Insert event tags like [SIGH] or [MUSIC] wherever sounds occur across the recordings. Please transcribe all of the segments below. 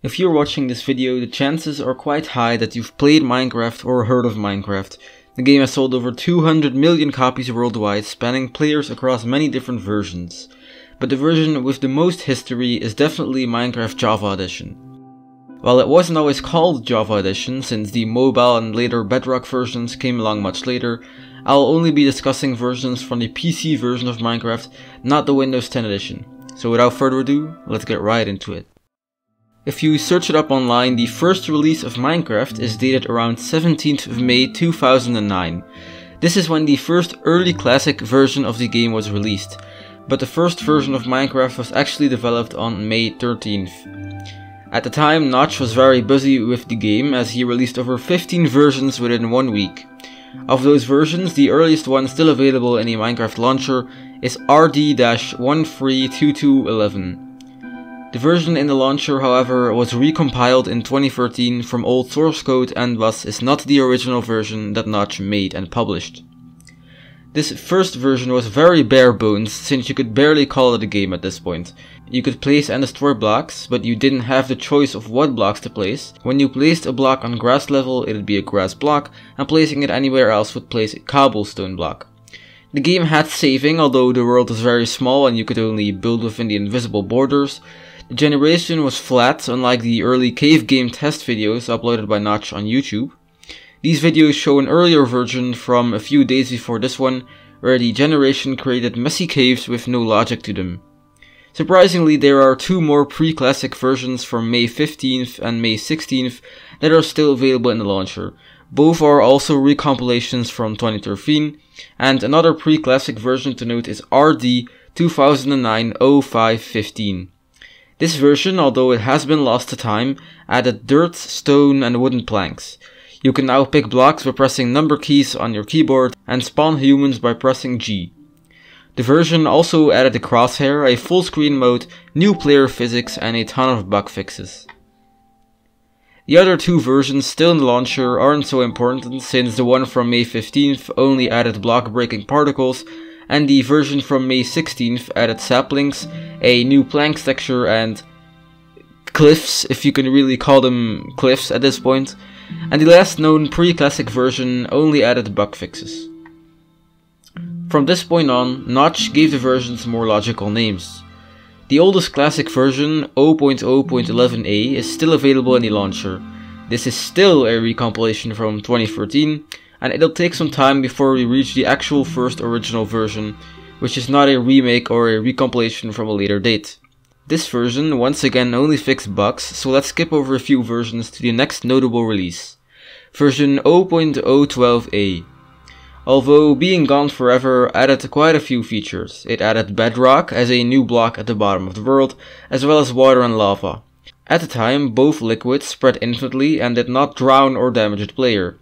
If you're watching this video, the chances are quite high that you've played Minecraft or heard of Minecraft. The game has sold over 200 million copies worldwide, spanning players across many different versions. But the version with the most history is definitely Minecraft Java Edition. While it wasn't always called Java Edition, since the mobile and later Bedrock versions came along much later, I'll only be discussing versions from the PC version of Minecraft, not the Windows 10 edition. So without further ado, let's get right into it. If you search it up online, the first release of Minecraft is dated around 17th of May 2009. This is when the first early classic version of the game was released, but the first version of Minecraft was actually developed on May 13th. At the time, Notch was very busy with the game as he released over 15 versions within one week. Of those versions, the earliest one still available in the Minecraft launcher is RD-132211. The version in the launcher, however, was recompiled in 2013 from old source code and thus is not the original version that Notch made and published. This first version was very bare bones since you could barely call it a game at this point. You could place and destroy blocks, but you didn't have the choice of what blocks to place. When you placed a block on grass level, it'd be a grass block, and placing it anywhere else would place a cobblestone block. The game had saving, although the world was very small and you could only build within the invisible borders, generation was flat, unlike the early cave game test videos uploaded by Notch on YouTube. These videos show an earlier version from a few days before this one, where the generation created messy caves with no logic to them. Surprisingly, there are two more pre-classic versions from May 15th and May 16th that are still available in the launcher. Both are also recompilations from 2013, and another pre-classic version to note is RD 2009 0515. This version, although it has been lost to time, added dirt, stone and wooden planks. You can now pick blocks by pressing number keys on your keyboard and spawn humans by pressing G. The version also added a crosshair, a full screen mode, new player physics and a ton of bug fixes. The other two versions still in the launcher aren't so important since the one from May 15th only added block breaking particles and the version from May 16th added saplings, a new plank texture and cliffs, if you can really call them cliffs at this point, and the last known pre-classic version only added bug fixes. From this point on, Notch gave the versions more logical names. The oldest classic version, 0.0.11a, is still available in the launcher. This is still a recompilation from 2013, and it'll take some time before we reach the actual first original version, which is not a remake or a recompilation from a later date. This version once again only fixed bugs, so let's skip over a few versions to the next notable release. Version 0.012a. Although being gone forever added quite a few features. It added bedrock as a new block at the bottom of the world, as well as water and lava. At the time, both liquids spread infinitely and did not drown or damage the player.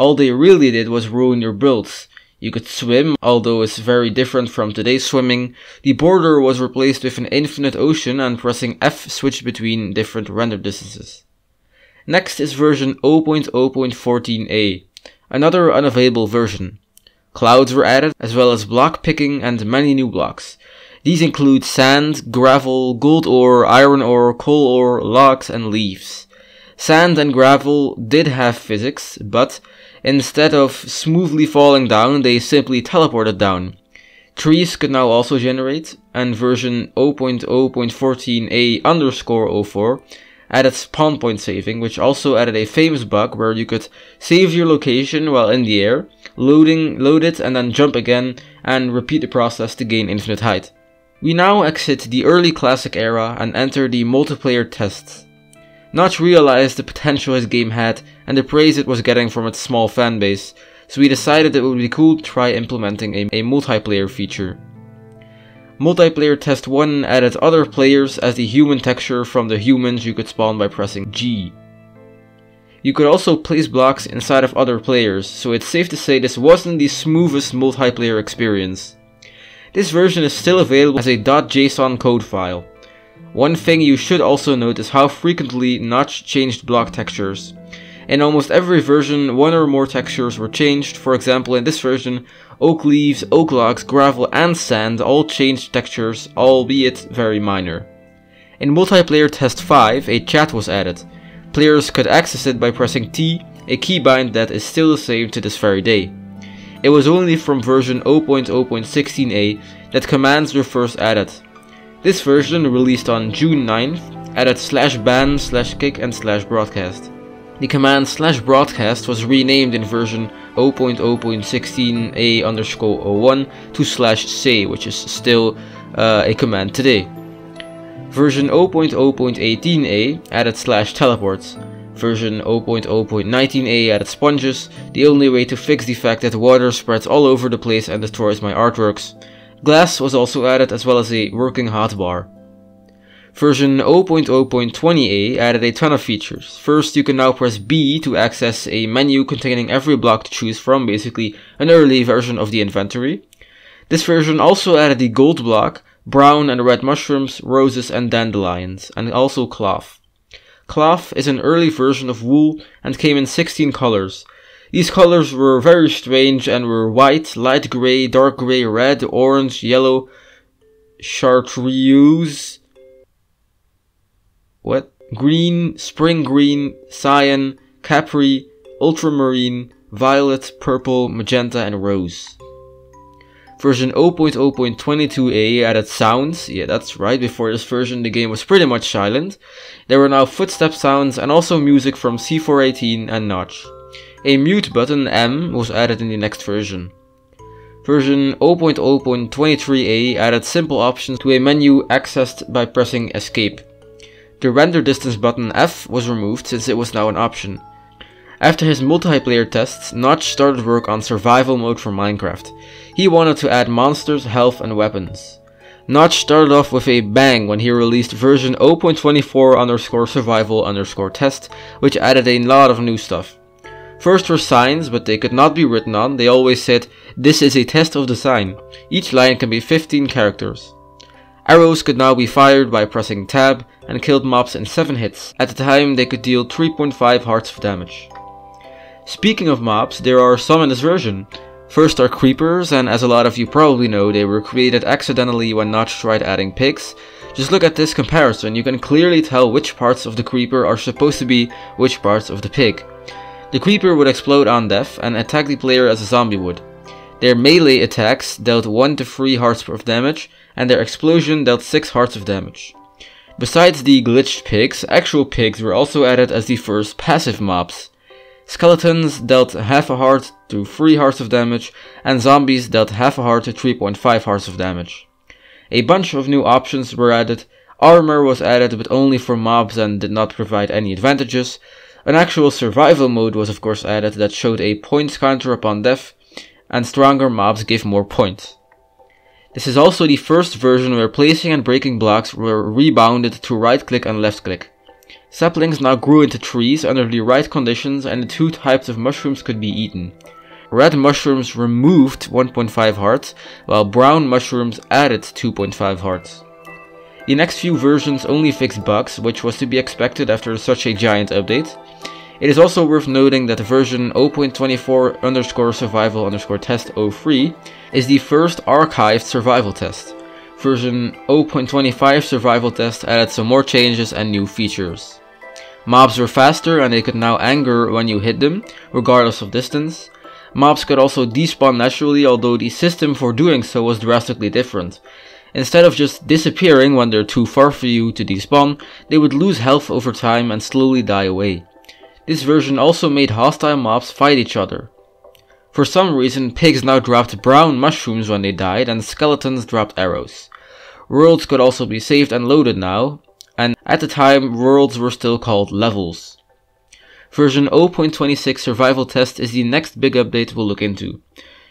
All they really did was ruin your builds. You could swim, although it's very different from today's swimming. The border was replaced with an infinite ocean and pressing F switched between different render distances. Next is version 0.0.14a, another unavailable version. Clouds were added, as well as block picking and many new blocks. These include sand, gravel, gold ore, iron ore, coal ore, logs, and leaves. Sand and gravel did have physics, but Instead of smoothly falling down, they simply teleported down. Trees could now also generate, and version 0.0.14a underscore 04 added spawn point saving, which also added a famous bug where you could save your location while in the air, loading, load it and then jump again, and repeat the process to gain infinite height. We now exit the early classic era and enter the multiplayer tests. Notch realized the potential his game had and the praise it was getting from its small fanbase, so he decided it would be cool to try implementing a, a multiplayer feature. Multiplayer Test 1 added other players as the human texture from the humans you could spawn by pressing G. You could also place blocks inside of other players, so it's safe to say this wasn't the smoothest multiplayer experience. This version is still available as a .json code file. One thing you should also note is how frequently Notch changed block textures. In almost every version, one or more textures were changed, for example in this version, oak leaves, oak logs, gravel and sand all changed textures, albeit very minor. In multiplayer test 5, a chat was added. Players could access it by pressing T, a keybind that is still the same to this very day. It was only from version 0.0.16a that commands were first added. This version, released on June 9th, added slash ban, slash kick and slash broadcast. The command slash broadcast was renamed in version 0.0.16a underscore 01 to slash say, which is still uh, a command today. Version 0.0.18a added slash teleports. Version 0.0.19a added sponges, the only way to fix the fact that water spreads all over the place and destroys my artworks. Glass was also added as well as a working hotbar. Version 0.0.20a added a ton of features. First, you can now press B to access a menu containing every block to choose from, basically an early version of the inventory. This version also added the gold block, brown and red mushrooms, roses and dandelions, and also cloth. Cloth is an early version of wool and came in 16 colors. These colors were very strange and were white, light grey, dark grey, red, orange, yellow, chartreuse, what? Green, spring green, cyan, capri, ultramarine, violet, purple, magenta, and rose. Version 0.0.22a added sounds, yeah that's right, before this version the game was pretty much silent. There were now footstep sounds and also music from C418 and Notch. A mute button M was added in the next version. Version 0.0.23a added simple options to a menu accessed by pressing escape. The render distance button F was removed since it was now an option. After his multiplayer tests, Notch started work on survival mode for Minecraft. He wanted to add monsters, health and weapons. Notch started off with a bang when he released version 0.24 underscore survival underscore test, which added a lot of new stuff. First were signs, but they could not be written on, they always said, this is a test of the sign. Each line can be 15 characters. Arrows could now be fired by pressing tab and killed mobs in 7 hits. At the time they could deal 3.5 hearts of damage. Speaking of mobs, there are some in this version. First are creepers, and as a lot of you probably know, they were created accidentally when Notch tried adding pigs. Just look at this comparison, you can clearly tell which parts of the creeper are supposed to be which parts of the pig. The creeper would explode on death and attack the player as a zombie would. Their melee attacks dealt 1 to 3 hearts of damage, and their explosion dealt 6 hearts of damage. Besides the glitched pigs, actual pigs were also added as the first passive mobs. Skeletons dealt half a heart to 3 hearts of damage, and zombies dealt half a heart to 3.5 hearts of damage. A bunch of new options were added, armor was added but only for mobs and did not provide any advantages, an actual survival mode was of course added that showed a points counter upon death, and stronger mobs give more points. This is also the first version where placing and breaking blocks were rebounded to right click and left click. Saplings now grew into trees under the right conditions and the two types of mushrooms could be eaten. Red mushrooms removed 1.5 hearts, while brown mushrooms added 2.5 hearts. The next few versions only fixed bugs, which was to be expected after such a giant update. It is also worth noting that version 0.24 underscore survival underscore test 03 is the first archived survival test. Version 0.25 survival test added some more changes and new features. Mobs were faster and they could now anger when you hit them, regardless of distance. Mobs could also despawn naturally, although the system for doing so was drastically different. Instead of just disappearing when they're too far for you to despawn, they would lose health over time and slowly die away. This version also made hostile mobs fight each other. For some reason, pigs now dropped brown mushrooms when they died and skeletons dropped arrows. Worlds could also be saved and loaded now, and at the time worlds were still called levels. Version 0.26 survival test is the next big update we'll look into.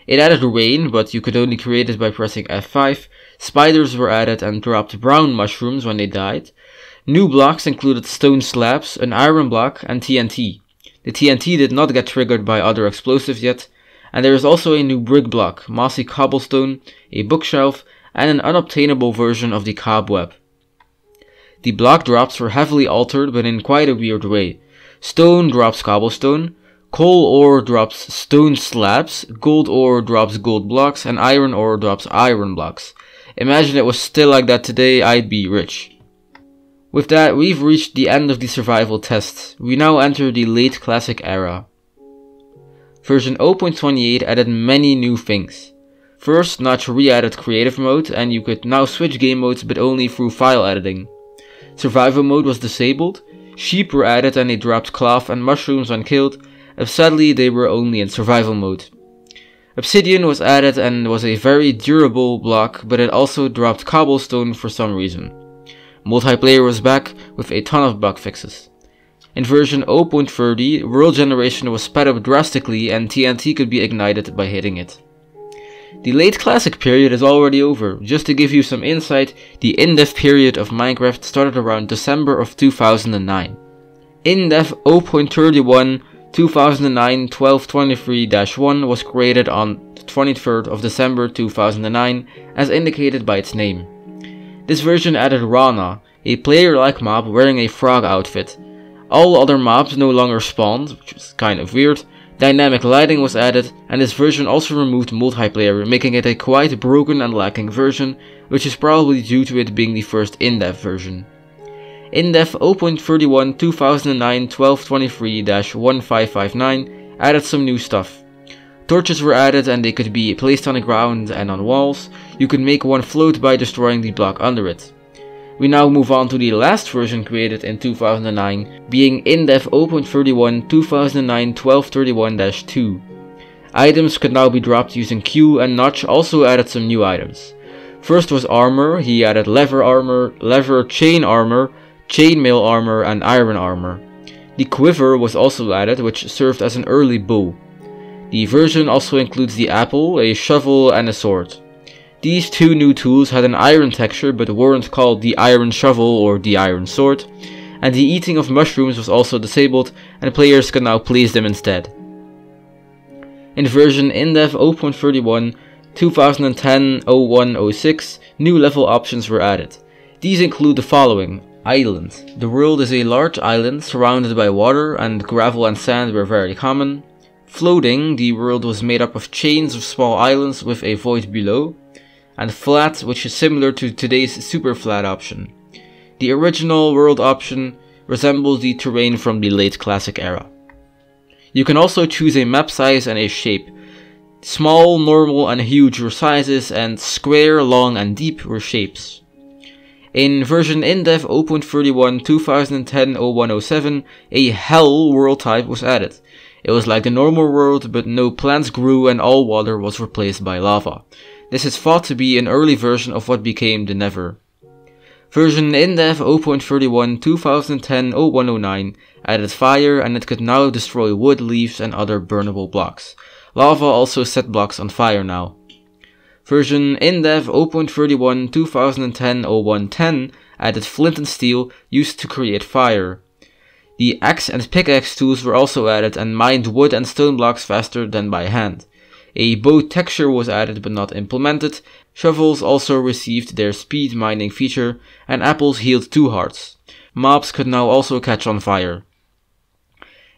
It added rain, but you could only create it by pressing F5, spiders were added and dropped brown mushrooms when they died, new blocks included stone slabs, an iron block, and TNT. The TNT did not get triggered by other explosives yet, and there is also a new brick block, mossy cobblestone, a bookshelf, and an unobtainable version of the cobweb. The block drops were heavily altered but in quite a weird way. Stone drops cobblestone, coal ore drops stone slabs, gold ore drops gold blocks, and iron ore drops iron blocks. Imagine it was still like that today, I'd be rich. With that, we've reached the end of the survival test. We now enter the late classic era. Version 0.28 added many new things. First, Notch re-added creative mode and you could now switch game modes but only through file editing. Survival mode was disabled, sheep were added and they dropped cloth and mushrooms when killed, if sadly they were only in survival mode. Obsidian was added and was a very durable block, but it also dropped cobblestone for some reason. Multiplayer was back with a ton of bug fixes. In version 0.30, world generation was sped up drastically and TNT could be ignited by hitting it. The late classic period is already over. Just to give you some insight, the InDev period of Minecraft started around December of 2009. InDev 0.31 2009 1223-1 was created on 23rd of December 2009 as indicated by its name. This version added Rana, a player-like mob wearing a frog outfit. All other mobs no longer spawned, which is kind of weird. Dynamic lighting was added, and this version also removed multiplayer, making it a quite broken and lacking version, which is probably due to it being the first InDev version. InDev 0.31 2009 1223-1559 added some new stuff. Torches were added and they could be placed on the ground and on walls. You could make one float by destroying the block under it. We now move on to the last version created in 2009, being InDev 0.31 2009 1231-2. Items could now be dropped using Q and Notch also added some new items. First was armor, he added leather armor, leather chain armor, chainmail armor and iron armor. The quiver was also added which served as an early bow. The version also includes the apple, a shovel and a sword. These two new tools had an iron texture but weren't called the iron shovel or the iron sword, and the eating of mushrooms was also disabled and players could now place them instead. In version InDev 0.31 2010-01-06, new level options were added. These include the following. Island. The world is a large island surrounded by water and gravel and sand were very common. Floating, the world was made up of chains of small islands with a void below, and flat, which is similar to today's super flat option. The original world option resembles the terrain from the late classic era. You can also choose a map size and a shape. Small, normal and huge were sizes and square, long and deep were shapes. In version InDev 0.31 2010-0107, a Hell world type was added. It was like the normal world, but no plants grew and all water was replaced by lava. This is thought to be an early version of what became the Nether. Version InDev 0.31 2010-0109 added fire and it could now destroy wood, leaves and other burnable blocks. Lava also set blocks on fire now. Version InDev 0.31 2010-0110 added flint and steel used to create fire. The axe and pickaxe tools were also added and mined wood and stone blocks faster than by hand. A bow texture was added but not implemented, shovels also received their speed mining feature, and apples healed 2 hearts. Mobs could now also catch on fire.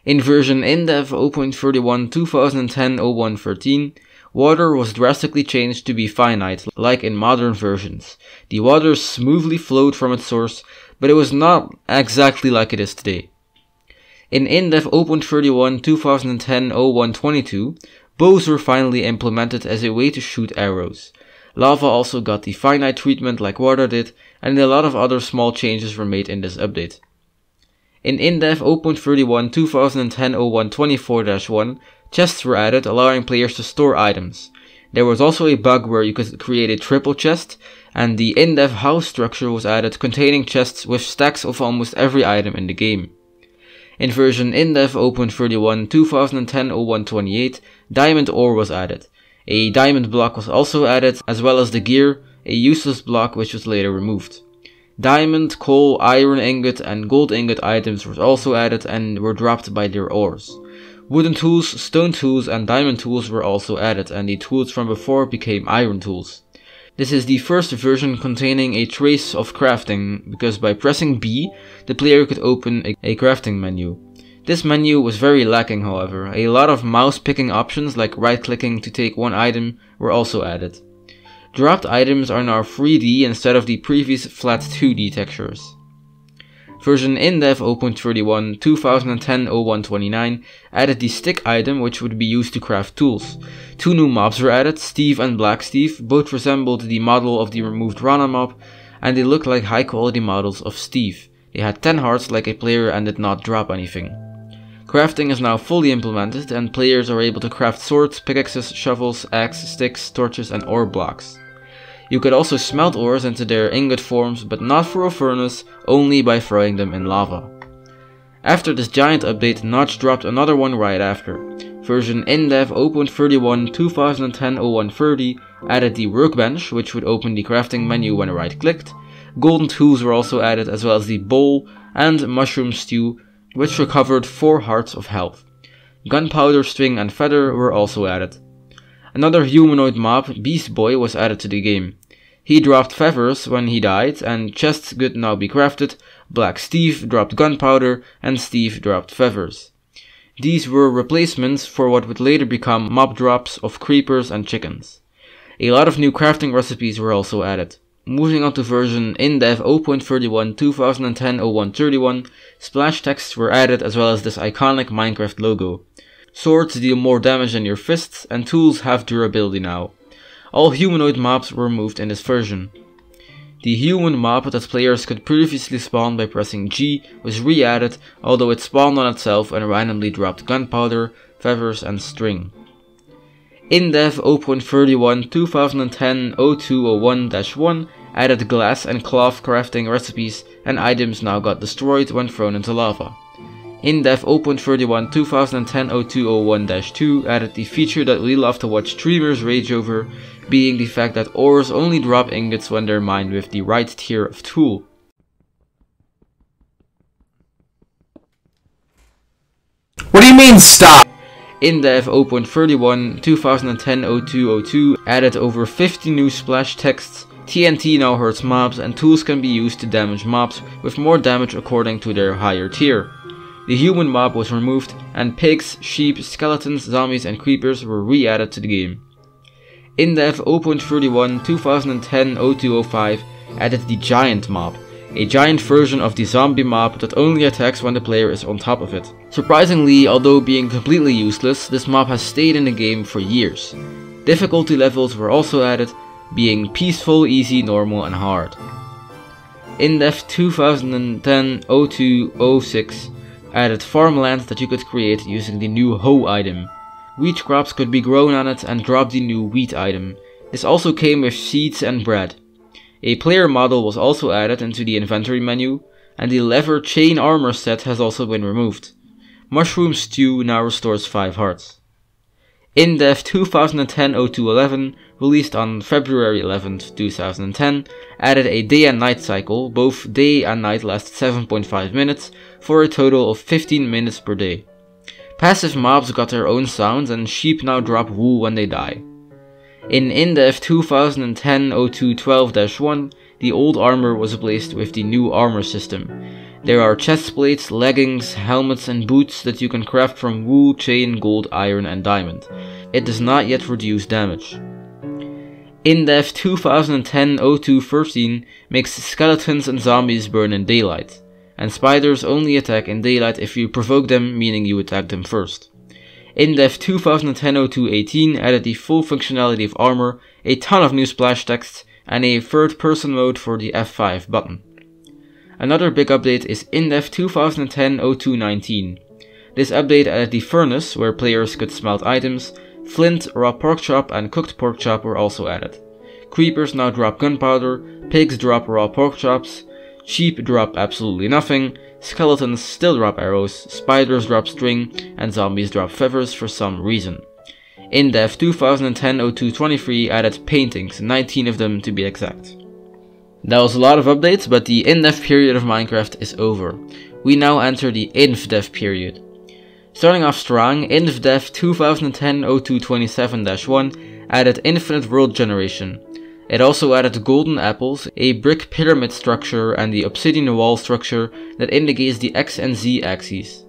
In version InDev 0.31 2010-0113, water was drastically changed to be finite, like in modern versions. The water smoothly flowed from its source, but it was not exactly like it is today. In InDev 0.31 2010-0122, bows were finally implemented as a way to shoot arrows. Lava also got the finite treatment like water did, and a lot of other small changes were made in this update. In InDev 0.31 2010-0124-1, chests were added allowing players to store items. There was also a bug where you could create a triple chest, and the InDev house structure was added containing chests with stacks of almost every item in the game. In version InDev 0.31 2010-0128, diamond ore was added. A diamond block was also added, as well as the gear, a useless block which was later removed. Diamond, coal, iron ingot and gold ingot items were also added and were dropped by their ores. Wooden tools, stone tools and diamond tools were also added and the tools from before became iron tools. This is the first version containing a trace of crafting, because by pressing B, the player could open a, a, crafting menu. This menu was very lacking however, a lot of mouse picking options like right clicking to take one item were also added. Dropped items are now 3D instead of the previous flat 2D textures. Version InDev 0.31 2010 0129 added the stick item which would be used to craft tools. Two new mobs were added, Steve and Black Steve, both resembled the model of the removed Rana mob, and they looked like high quality models of Steve. They had 10 hearts like a player and did not drop anything. Crafting is now fully implemented and players are able to craft swords, pickaxes, shovels, axe, sticks, torches and ore blocks. You could also smelt ores into their ingot forms, but not through a furnace, only by throwing them in lava. After this giant update, Notch dropped another one right after. Version InDev 0.31 2010 0130 added the workbench, which would open the crafting menu when right clicked. Golden tools were also added, as well as the bowl and mushroom stew, which recovered 4 hearts of health. Gunpowder, string, and feather were also added. Another humanoid mob, Beast Boy, was added to the game. He dropped feathers when he died, and chests could now be crafted. Black Steve dropped gunpowder, and Steve dropped feathers. These were replacements for what would later become mob drops of creepers and chickens. A lot of new crafting recipes were also added. Moving on to version InDev 0.31 2010 0131, splash texts were added as well as this iconic Minecraft logo. Swords deal more damage than your fists, and tools have durability now. All humanoid mobs were removed in this version. The human mob that players could previously spawn by pressing G was re-added, although it spawned on itself and randomly dropped gunpowder, feathers and string. InDev 0.31 2010 0201-1 added glass and cloth crafting recipes and items now got destroyed when thrown into lava. InDev 0.31 2010 0201-2 added the feature that we love to watch streamers rage over, being the fact that ores only drop ingots when they're mined with the right tier of tool. What do you mean stop? InDev 0.31 2010-0202 added over 50 new splash texts, TNT now hurts mobs and tools can be used to damage mobs with more damage according to their higher tier. The human mob was removed and pigs, sheep, skeletons, zombies and creepers were re-added to the game. InDev 0.31 2010-0205 added the Giant mob, a giant version of the zombie mob that only attacks when the player is on top of it. Surprisingly, although being completely useless, this mob has stayed in the game for years. Difficulty levels were also added, being peaceful, easy, normal and hard. InDev 2010-0206 added farmland that you could create using the new hoe item. Wheat crops could be grown on it and drop the new wheat item. This also came with seeds and bread. A player model was also added into the inventory menu, and the leather chain armor set has also been removed. Mushroom Stew now restores 5 hearts. InDev 2010-0211, released on February 11, 2010, added a day and night cycle, both day and night last 7.5 minutes, for a total of 15 minutes per day. Passive mobs got their own sounds and sheep now drop wool when they die. In InDev 2010-0212-1, the old armor was replaced with the new armor system. There are chest plates, leggings, helmets and boots that you can craft from wool, chain, gold, iron and diamond. It does not yet reduce damage. InDev 2010-0213 makes skeletons and zombies burn in daylight, and spiders only attack in daylight if you provoke them, meaning you attack them first. InDev 2010-0218 added the full functionality of armor, a ton of new splash text, and a third person mode for the F5 button. Another big update is InDev 2010-0219. This update added the furnace, where players could smelt items, flint, raw pork chop and cooked pork chop were also added. Creepers now drop gunpowder, pigs drop raw pork chops, sheep drop absolutely nothing, skeletons still drop arrows, spiders drop string, and zombies drop feathers for some reason. InDev 2010-0223 added paintings, 19 of them to be exact. That was a lot of updates, but the InDev period of Minecraft is over. We now enter the InfDev period. Starting off strong, InfDev 2010-0227-1 added infinite world generation. It also added golden apples, a brick pyramid structure and the obsidian wall structure that indicates the X and Z axes.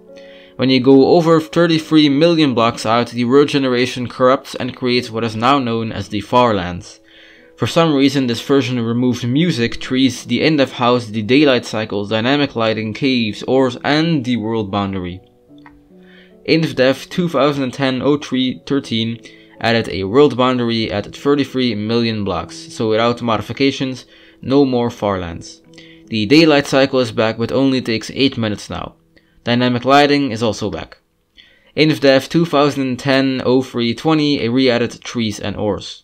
When you go over 33 million blocks out, the world generation corrupts and creates what is now known as the Farlands. For some reason, this version removed music, trees, the InDev house, the daylight cycles, dynamic lighting, caves, ores, and the world boundary. InfDev 2010-03-13 added a world boundary at 33 million blocks, so without modifications, no more Farlands. The daylight cycle is back but only takes 8 minutes now. Dynamic lighting is also back. InfDev 2010-03-20 re-added trees and ores.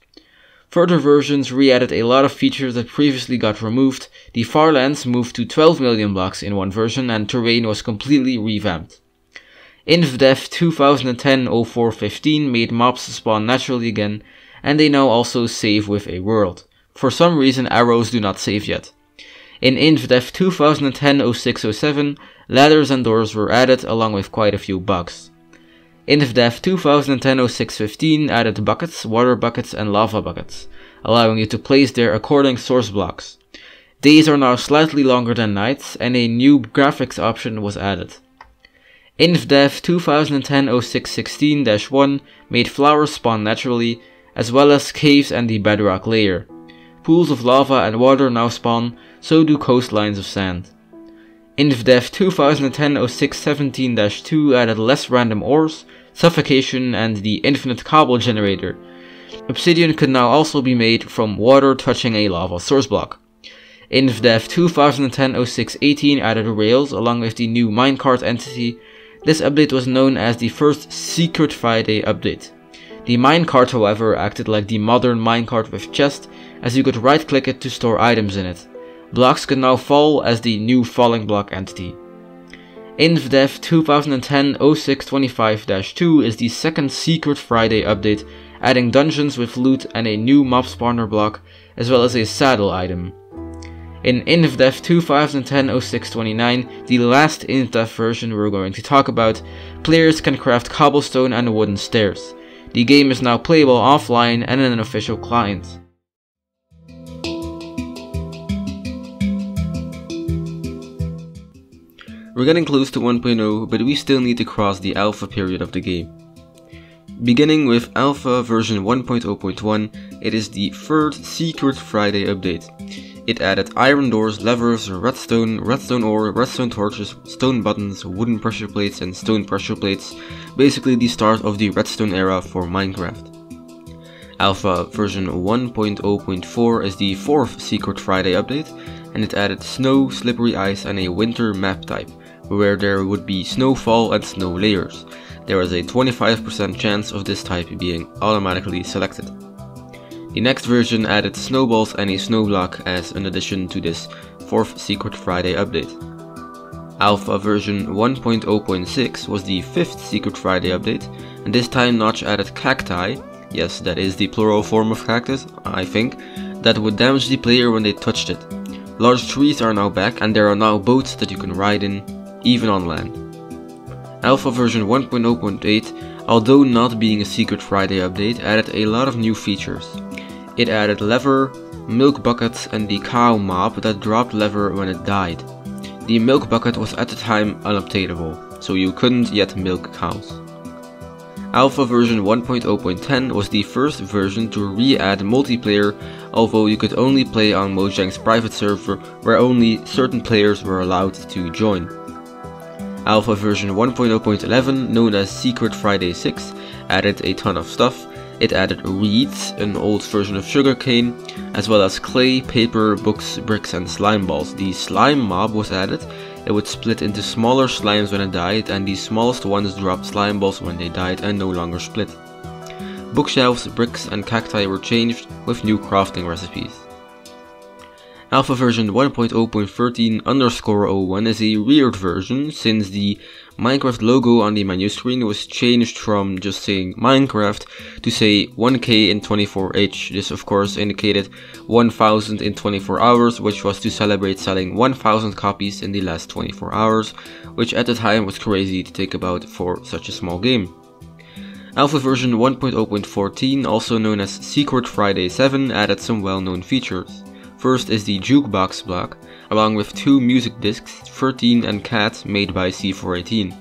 Further versions re-added a lot of features that previously got removed, the Farlands moved to 12 million blocks in one version and terrain was completely revamped. InfDev 2010-04-15 made mobs spawn naturally again, and they now also save with a world. For some reason arrows do not save yet. In InfDev 2010-06-07, ladders and doors were added along with quite a few bugs. InfDev 2010-06-15 added buckets, water buckets and lava buckets, allowing you to place their according source blocks. Days are now slightly longer than nights, and a new graphics option was added. InfDev 2010-06-16-1 made flowers spawn naturally, as well as caves and the bedrock layer. Pools of lava and water now spawn, so do coastlines of sand. InfDev 2010-06-17-2 added less random ores, suffocation and the infinite cobble generator. Obsidian could now also be made from water touching a lava source block. InfDev 2010-06-18 added rails along with the new minecart entity this update was known as the first Secret Friday update. The minecart however acted like the modern minecart with chest as you could right click it to store items in it. Blocks could now fall as the new falling block entity. InfDev 2010-0625-2 is the second Secret Friday update, adding dungeons with loot and a new mob spawner block, as well as a saddle item. In InfDev 2010-0629, the last InfDev version we're going to talk about, players can craft cobblestone and wooden stairs. The game is now playable offline and in an official client. We're getting close to 1.0, but we still need to cross the alpha period of the game. Beginning with alpha version 1.0.1, it is the third Secret Friday update. It added iron doors, levers, redstone, redstone ore, redstone torches, stone buttons, wooden pressure plates and stone pressure plates, basically the start of the redstone era for Minecraft. Alpha version 1.0.4 is the fourth Secret Friday update, and it added snow, slippery ice and a winter map type, where there would be snowfall and snow layers. There is a 25% chance of this type being automatically selected. The next version added snowballs and a snow block as an addition to this 4th Secret Friday update. Alpha version 1.0.6 was the 5th Secret Friday update, and this time Notch added cacti, yes that is the plural form of cactus, I think, that would damage the player when they touched it. Large trees are now back and there are now boats that you can ride in, even on land. Alpha version 1.0.8, although not being a Secret Friday update, added a lot of new features. It added lever, milk buckets and the cow mob that dropped lever when it died. The milk bucket was at the time unobtainable, so you couldn't yet milk cows. Alpha version 1.0.10 was the first version to re-add multiplayer, although you could only play on Mojang's private server where only certain players were allowed to join. Alpha version 1.0.11, known as Secret Friday 6, added a ton of stuff, it added reeds, an old version of sugarcane, as well as clay, paper, books, bricks and slime balls. The slime mob was added. It would split into smaller slimes when it died, and the smallest ones dropped slime balls when they died and no longer split. Bookshelves, bricks and cacti were changed with new crafting recipes. Alpha version 1.0.13 underscore 01 is a weird version since the Minecraft logo on the menu screen was changed from just saying Minecraft to say 1k in 24h. This of course indicated 1000 in 24 hours which was to celebrate selling 1000 copies in the last 24 hours, which at the time was crazy to think about for such a small game. Alpha version 1.0.14, also known as Secret Friday 7, added some well-known features. First is the jukebox block, along with two music discs, 13 and Cat made by C418.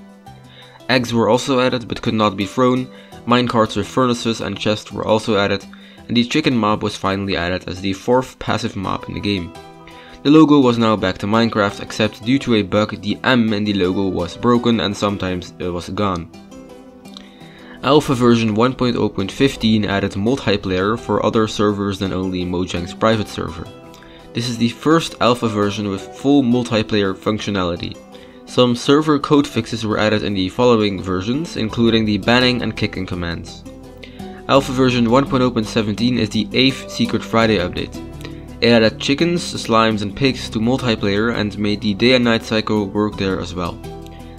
Eggs were also added but could not be thrown, minecarts with furnaces and chests were also added, and the chicken mob was finally added as the fourth passive mob in the game. The logo was now back to Minecraft except due to a bug the M in the logo was broken and sometimes it was gone. Alpha version 1.0.15 added multiplayer for other servers than only Mojang's private server. This is the first alpha version with full multiplayer functionality. Some server code fixes were added in the following versions, including the banning and kicking commands. Alpha version 1.0.17 is the 8th Secret Friday update. It added chickens, slimes and pigs to multiplayer and made the day and night cycle work there as well.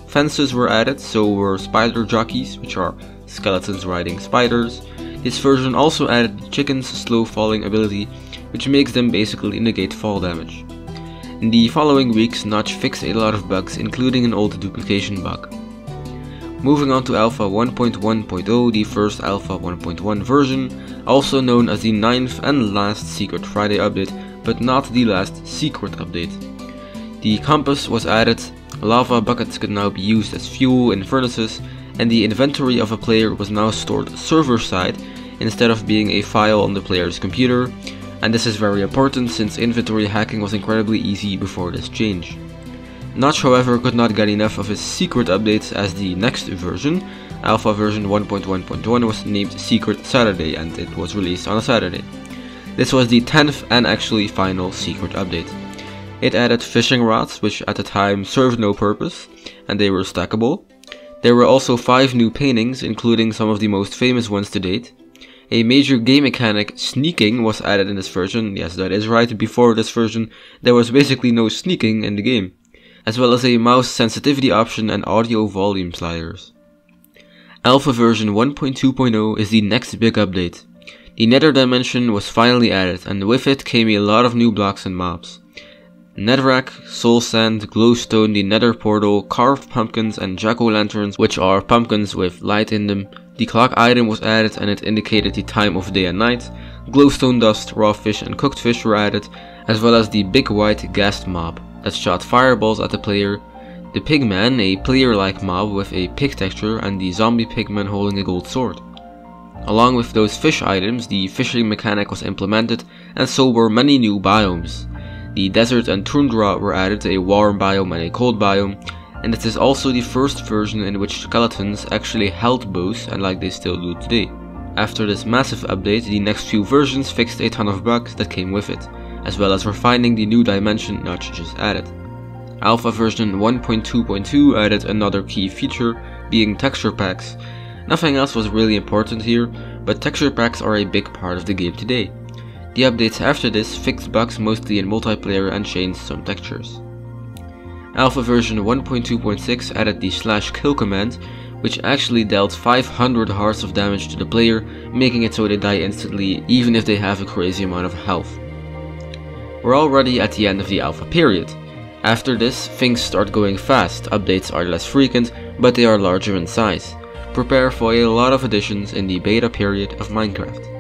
Fences were added, so were spider jockeys, which are skeletons riding spiders. This version also added the chicken's slow falling ability, which makes them basically negate fall damage. In the following weeks, Notch fixed a lot of bugs, including an old duplication bug. Moving on to Alpha 1.1.0, the first Alpha 1.1 version, also known as the ninth and last Secret Friday update, but not the last secret update. The compass was added, lava buckets could now be used as fuel in furnaces, and the inventory of a player was now stored server side instead of being a file on the player's computer, and this is very important since inventory hacking was incredibly easy before this change. Notch however could not get enough of his secret updates as the next version, alpha version 1.1.1 was named Secret Saturday and it was released on a Saturday. This was the 10th and actually final secret update. It added fishing rods which at the time served no purpose and they were stackable, there were also 5 new paintings, including some of the most famous ones to date. A major game mechanic, sneaking, was added in this version, yes that is right, before this version there was basically no sneaking in the game, as well as a mouse sensitivity option and audio volume sliders. Alpha version 1.2.0 is the next big update. The nether dimension was finally added and with it came a lot of new blocks and mobs. Netherrack, Soul Sand, Glowstone, the Nether Portal, Carved Pumpkins and Jack-o'-lanterns which are pumpkins with light in them. The clock item was added and it indicated the time of day and night. Glowstone dust, raw fish and cooked fish were added, as well as the big white ghast mob that shot fireballs at the player, the pigman, a player-like mob with a pig texture and the zombie pigman holding a gold sword. Along with those fish items, the fishing mechanic was implemented and so were many new biomes. The desert and tundra were added, a warm biome and a cold biome, and it is also the first version in which skeletons actually held bows and like they still do today. After this massive update, the next few versions fixed a ton of bugs that came with it, as well as refining the new dimension Notch just added. Alpha version 1.2.2 added another key feature, being texture packs. Nothing else was really important here, but texture packs are a big part of the game today. The updates after this fixed bugs mostly in multiplayer and changed some textures. Alpha version 1.2.6 added the slash kill command, which actually dealt 500 hearts of damage to the player, making it so they die instantly even if they have a crazy amount of health. We're already at the end of the alpha period. After this, things start going fast, updates are less frequent, but they are larger in size. Prepare for a lot of additions in the beta period of Minecraft.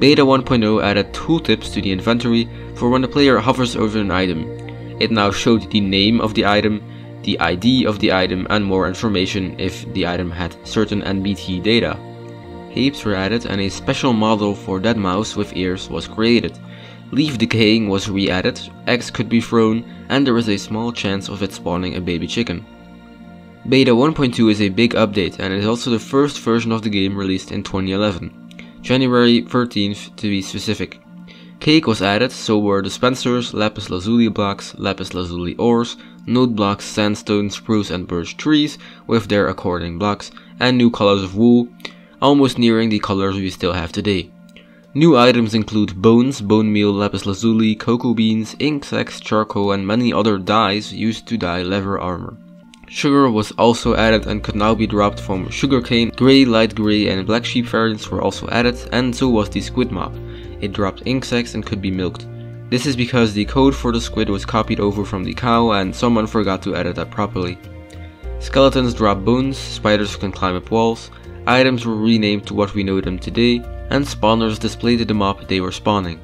Beta 1.0 added tooltips to the inventory for when the player hovers over an item. It now showed the name of the item, the ID of the item and more information if the item had certain NBT data. Apes were added and a special model for deadmau5 with ears was created. Leaf decaying was re-added, eggs could be thrown, and there is a small chance of it spawning a baby chicken. Beta 1.2 is a big update and is also the first version of the game released in 2011. January 13th to be specific. Cake was added, so were dispensers, lapis lazuli blocks, lapis lazuli ores, note blocks, sandstone, spruce and birch trees with their according blocks, and new colors of wool, almost nearing the colors we still have today. New items include bones, bone meal, lapis lazuli, cocoa beans, ink sacs, charcoal and many other dyes used to dye leather armor. Sugar was also added and could now be dropped from sugarcane, grey, light grey and black sheep variants were also added and so was the squid mob. It dropped ink sacs and could be milked. This is because the code for the squid was copied over from the cow and someone forgot to edit that properly. Skeletons drop bones, spiders can climb up walls, items were renamed to what we know them today, and spawners displayed the mob they were spawning.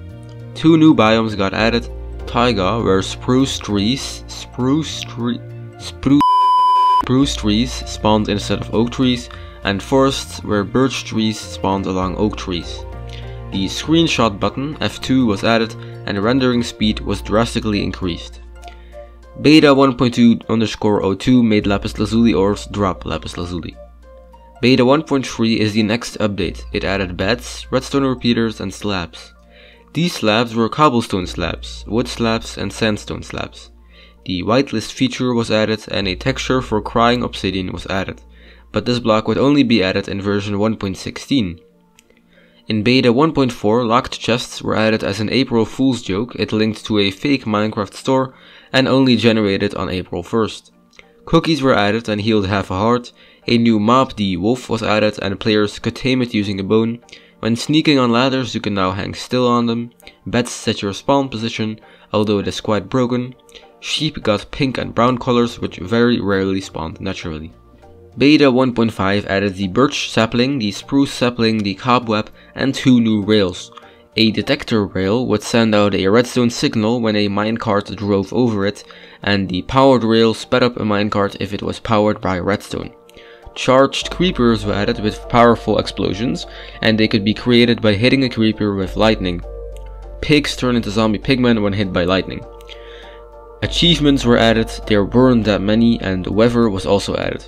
Two new biomes got added, taiga where spruce trees, spruce tree, spruce spruce trees spawned instead of oak trees, and forests where birch trees spawned along oak trees. The screenshot button F2 was added and rendering speed was drastically increased. Beta 1.2 underscore 02 made lapis lazuli ores drop lapis lazuli. Beta 1.3 is the next update. It added beds, redstone repeaters, and slabs. These slabs were cobblestone slabs, wood slabs, and sandstone slabs. The whitelist feature was added and a texture for crying obsidian was added, but this block would only be added in version 1.16. In beta 1.4, locked chests were added as an April Fool's joke. It linked to a fake Minecraft store and only generated on April 1st. Cookies were added and healed half a heart, a new mob, the wolf, was added and players could tame it using a bone. When sneaking on ladders you can now hang still on them, beds set your spawn position, although it is quite broken. Sheep got pink and brown colors which very rarely spawned naturally. Beta 1.5 added the birch sapling, the spruce sapling, the cobweb, and two new rails. A detector rail would send out a redstone signal when a minecart drove over it, and the powered rail sped up a minecart if it was powered by redstone. Charged creepers were added with powerful explosions, and they could be created by hitting a creeper with lightning. Pigs turn into zombie pigmen when hit by lightning. Achievements were added, there weren't that many, and weather was also added.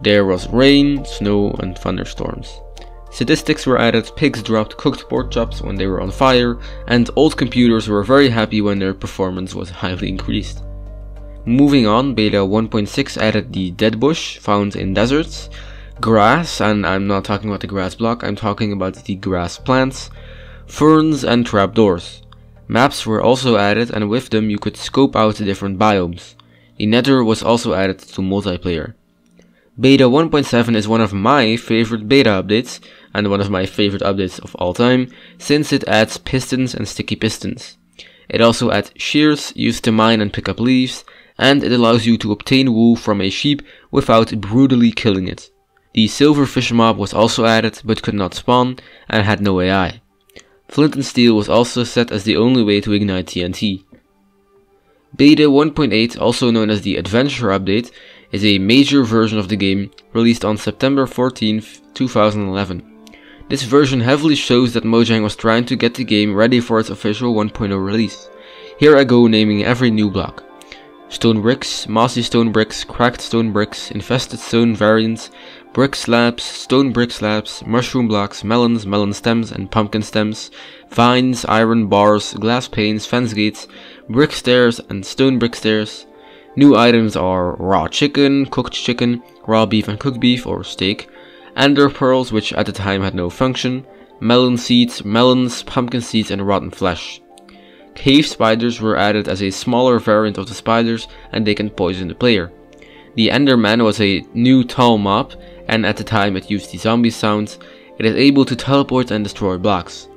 There was rain, snow, and thunderstorms. Statistics were added, pigs dropped cooked pork chops when they were on fire, and old computers were very happy when their performance was highly increased. Moving on, beta 1.6 added the dead bush found in deserts, grass, and I'm not talking about the grass block, I'm talking about the grass plants, ferns, and trapdoors. Maps were also added, and with them you could scope out the different biomes. The nether was also added to multiplayer. Beta 1.7 is one of my favorite beta updates, and one of my favorite updates of all time, since it adds pistons and sticky pistons. It also adds shears used to mine and pick up leaves, and it allows you to obtain wool from a sheep without brutally killing it. The silverfish mob was also added, but could not spawn, and had no AI. Flint and steel was also set as the only way to ignite TNT. Beta 1.8, also known as the Adventure Update, is a major version of the game released on September 14, 2011. This version heavily shows that Mojang was trying to get the game ready for its official 1.0 release. Here I go naming every new block. Stone bricks, mossy stone bricks, cracked stone bricks, infested stone variants, brick slabs, stone brick slabs, mushroom blocks, melons, melon stems and pumpkin stems, vines, iron bars, glass panes, fence gates, brick stairs and stone brick stairs. New items are raw chicken, cooked chicken, raw beef and cooked beef or steak, ender pearls which at the time had no function, melon seeds, melons, pumpkin seeds and rotten flesh. Cave spiders were added as a smaller variant of the spiders and they can poison the player. The Enderman was a new tall mob and at the time it used the zombie sounds, it is able to teleport and destroy blocks.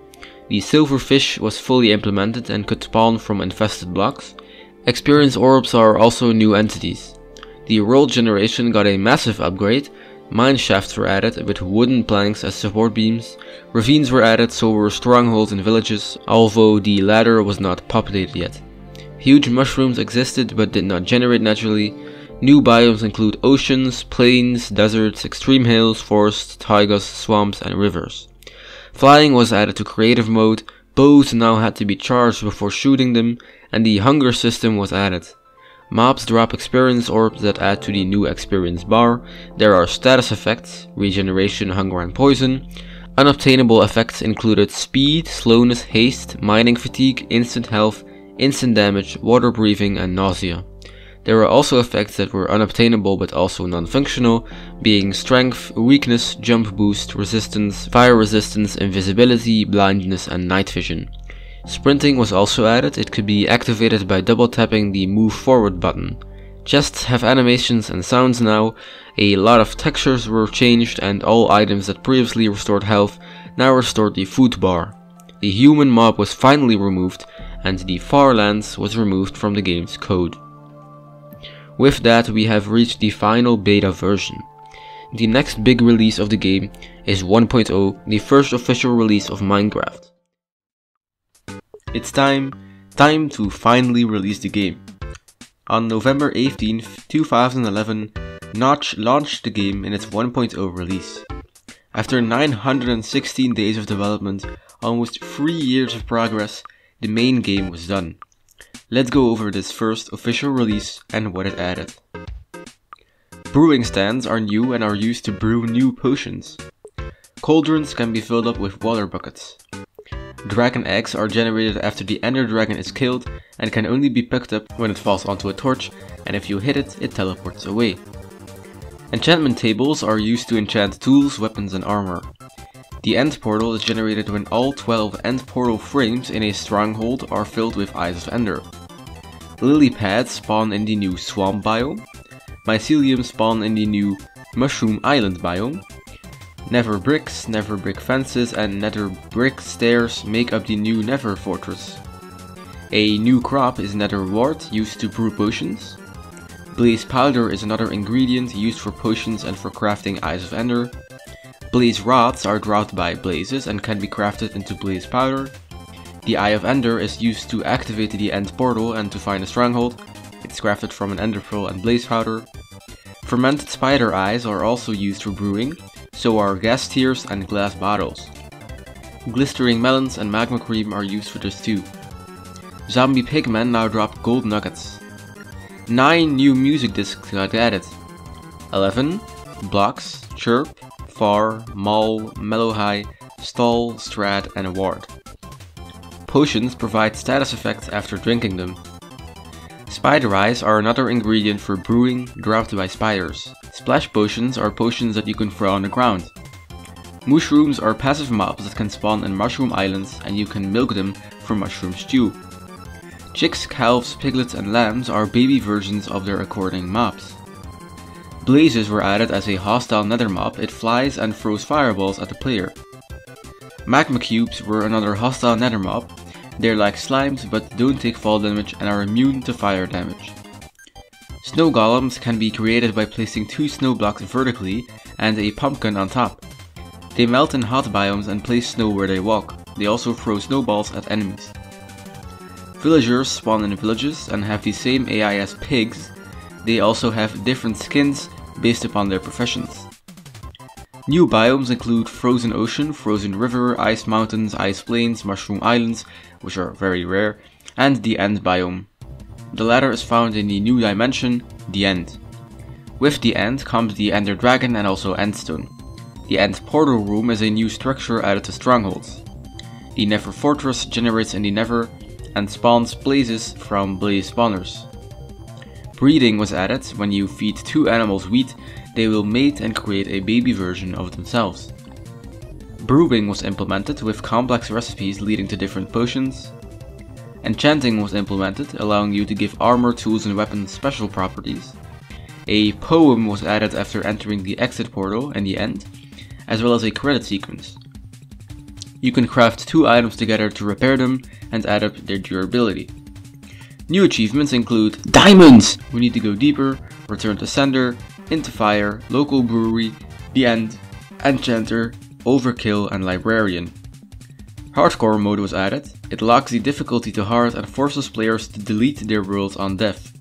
The silverfish was fully implemented and could spawn from infested blocks. Experience orbs are also new entities. The world generation got a massive upgrade Mine shafts were added with wooden planks as support beams. Ravines were added so were strongholds and villages, although the latter was not populated yet. Huge mushrooms existed but did not generate naturally. New biomes include oceans, plains, deserts, extreme hills, forests, taigas, swamps, and rivers. Flying was added to creative mode, bows now had to be charged before shooting them, and the hunger system was added. Mobs drop experience orbs that add to the new experience bar. There are status effects, regeneration, hunger and poison. Unobtainable effects included speed, slowness, haste, mining fatigue, instant health, instant damage, water breathing and nausea. There were also effects that were unobtainable but also non-functional, being strength, weakness, jump boost, resistance, fire resistance, invisibility, blindness and night vision. Sprinting was also added, it could be activated by double tapping the move forward button. Chests have animations and sounds now, a lot of textures were changed and all items that previously restored health now restored the food bar. The human mob was finally removed and the far lands was removed from the game's code. With that we have reached the final beta version. The next big release of the game is 1.0, the first official release of Minecraft. It's time, time to finally release the game. On November 18, 2011, Notch launched the game in its 1.0 release. After 916 days of development, almost 3 years of progress, the main game was done. Let's go over this first official release and what it added. Brewing stands are new and are used to brew new potions. Cauldrons can be filled up with water buckets. Dragon eggs are generated after the ender dragon is killed and can only be picked up when it falls onto a torch and if you hit it, it teleports away. Enchantment tables are used to enchant tools, weapons and armor. The end portal is generated when all 12 end portal frames in a stronghold are filled with Eyes of Ender. Lily pads spawn in the new swamp biome. Mycelium spawn in the new Mushroom Island biome. Nether bricks, nether brick fences and nether brick stairs make up the new nether fortress. A new crop is nether wart used to brew potions. Blaze powder is another ingredient used for potions and for crafting Eyes of Ender. Blaze rods are dropped by blazes and can be crafted into blaze powder. The Eye of Ender is used to activate the end portal and to find a stronghold. It's crafted from an ender pearl and blaze powder. Fermented spider eyes are also used for brewing, so are ghast tears and glass bottles. Glistering melons and magma cream are used for this too. Zombie pigmen now drop gold nuggets. 9 new music discs got added. 11 Blocks, Chirp, Far, Mull, Mellow High, Stal, Strad and Ward. Potions provide status effects after drinking them. Spider eyes are another ingredient for brewing dropped by spiders. Splash potions are potions that you can throw on the ground. Mooshrooms are passive mobs that can spawn in mushroom islands and you can milk them for mushroom stew. Chicks, calves, piglets and lambs are baby versions of their according mobs. Blazes were added as a hostile nether mob, it flies and throws fireballs at the player. Magma cubes were another hostile nether mob, they're like slimes but don't take fall damage and are immune to fire damage. Snow golems can be created by placing two snow blocks vertically and a pumpkin on top. They melt in hot biomes and place snow where they walk. They also throw snowballs at enemies. Villagers spawn in villages and have the same AI as pigs. They also have different skins based upon their professions. New biomes include frozen ocean, frozen river, ice mountains, ice plains, mushroom islands, which are very rare, and the end biome. The latter is found in the new dimension, the end. With the end comes the ender dragon and also endstone. The end portal room is a new structure added to strongholds. The nether fortress generates in the nether and spawns blazes from blaze spawners. Breeding was added when you feed two animals wheat they will mate and create a baby version of themselves. Brewing was implemented with complex recipes leading to different potions. Enchanting was implemented, allowing you to give armor, tools and weapons special properties. A poem was added after entering the exit portal and the end, as well as a credit sequence. You can craft two items together to repair them and add up their durability. New achievements include Diamonds! We need to go deeper, return to sender, into Fire, Local Brewery, The End, Enchanter, Overkill and Librarian. Hardcore mode was added, it locks the difficulty to hard and forces players to delete their worlds on death.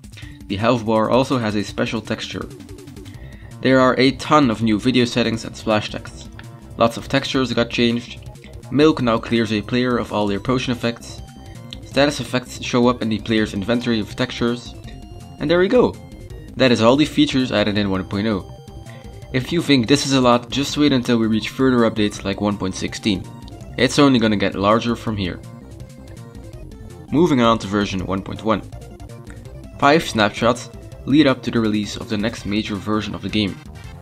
The health bar also has a special texture. There are a ton of new video settings and splash texts. Lots of textures got changed. Milk now clears a player of all their potion effects. Status effects show up in the player's inventory of textures. And there we go! That is all the features added in 1.0. If you think this is a lot, just wait until we reach further updates like 1.16. It's only gonna get larger from here. Moving on to version 1.1. 5 snapshots lead up to the release of the next major version of the game,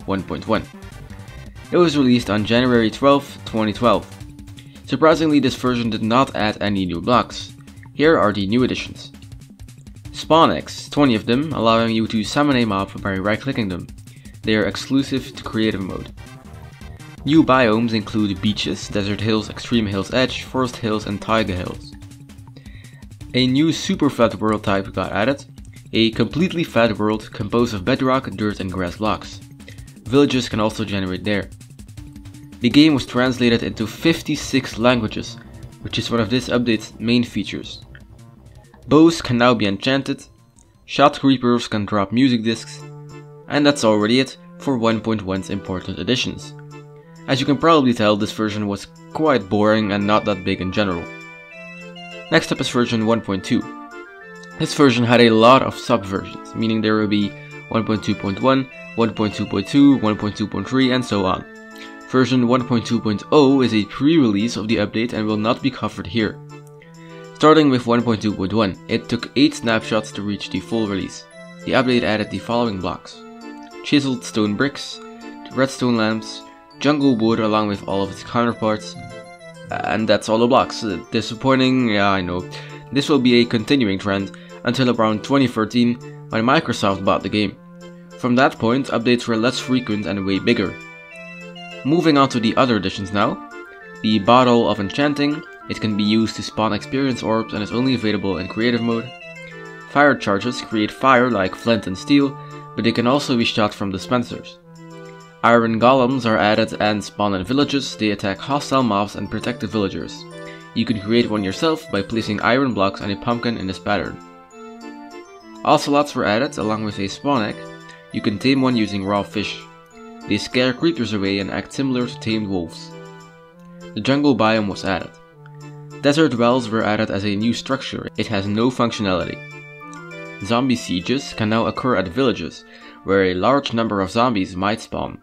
1.1. It was released on January 12, 2012. Surprisingly, this version did not add any new blocks. Here are the new additions. Spawn eggs, 20 of them, allowing you to summon a mob by right clicking them. They are exclusive to creative mode. New biomes include beaches, desert hills, extreme hills edge, forest hills and taiga hills. A new super flat world type got added, a completely flat world composed of bedrock, dirt and grass blocks. Villages can also generate there. The game was translated into 56 languages, which is one of this update's main features. Bows can now be enchanted, shot creepers can drop music discs, And that's already it for 1.1's important additions. As you can probably tell, this version was quite boring and not that big in general. Next up is version 1.2. This version had a lot of subversions, meaning there will be 1.2.1, 1.2.2, 1.2.3 and so on. Version 1.2.0 is a pre-release of the update and will not be covered here. Starting with 1.2.1, it took 8 snapshots to reach the full release. The update added the following blocks. Chiseled stone bricks, redstone lamps, jungle wood along with all of its counterparts, and that's all the blocks. Uh, disappointing, yeah I know. This will be a continuing trend until around 2013 when Microsoft bought the game. From that point, updates were less frequent and way bigger. Moving on to the other additions now. The Bottle of Enchanting, it can be used to spawn experience orbs and is only available in creative mode. Fire charges create fire like flint and steel, but they can also be shot from dispensers. Iron golems are added and spawn in villages, they attack hostile mobs and protect the villagers. You can create one yourself by placing iron blocks and a pumpkin in this pattern. Ocelots were added along with a spawn egg. You can tame one using raw fish. They scare creatures away and act similar to tamed wolves. The jungle biome was added. Desert wells were added as a new structure, it has no functionality. Zombie sieges can now occur at villages, where a large number of zombies might spawn.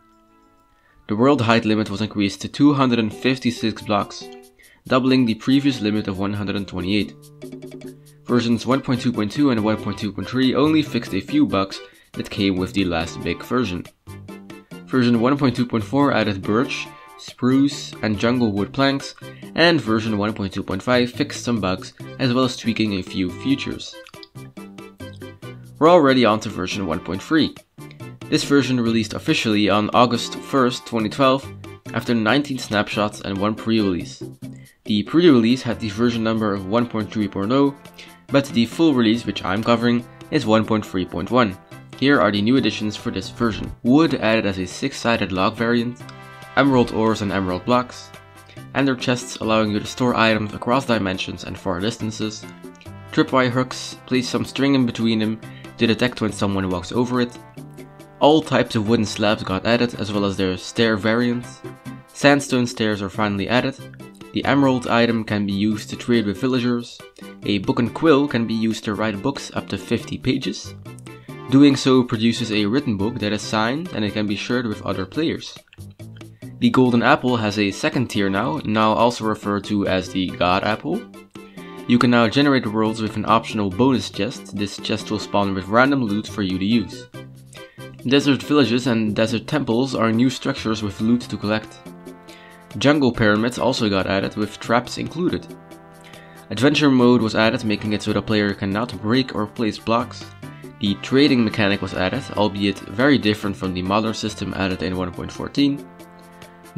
The world height limit was increased to 256 blocks, doubling the previous limit of 128. Versions 1.2.2 and 1.2.3 only fixed a few bugs that came with the last big version. Version 1.2.4 added birch, spruce, and jungle wood planks, and version 1.2.5 fixed some bugs as well as tweaking a few features. We're already on to version 1.3. This version released officially on August 1st, 2012, after 19 snapshots and one pre-release. The pre-release had the version number of 1.3.0, but the full release, which I'm covering, is 1.3.1. Here are the new additions for this version. Wood added as a 6-sided log variant, emerald ores and emerald blocks, ender chests allowing you to store items across dimensions and far distances, tripwire hooks, place some string in between them to detect when someone walks over it, all types of wooden slabs got added as well as their stair variants, sandstone stairs are finally added, the emerald item can be used to trade with villagers, a book and quill can be used to write books up to 50 pages, Doing so produces a written book that is signed and it can be shared with other players. The Golden Apple has a second tier now, now also referred to as the God Apple. You can now generate worlds with an optional bonus chest, this chest will spawn with random loot for you to use. Desert villages and desert temples are new structures with loot to collect. Jungle pyramids also got added with traps included. Adventure mode was added making it so the player cannot break or place blocks. The trading mechanic was added, albeit very different from the modern system added in 1.14.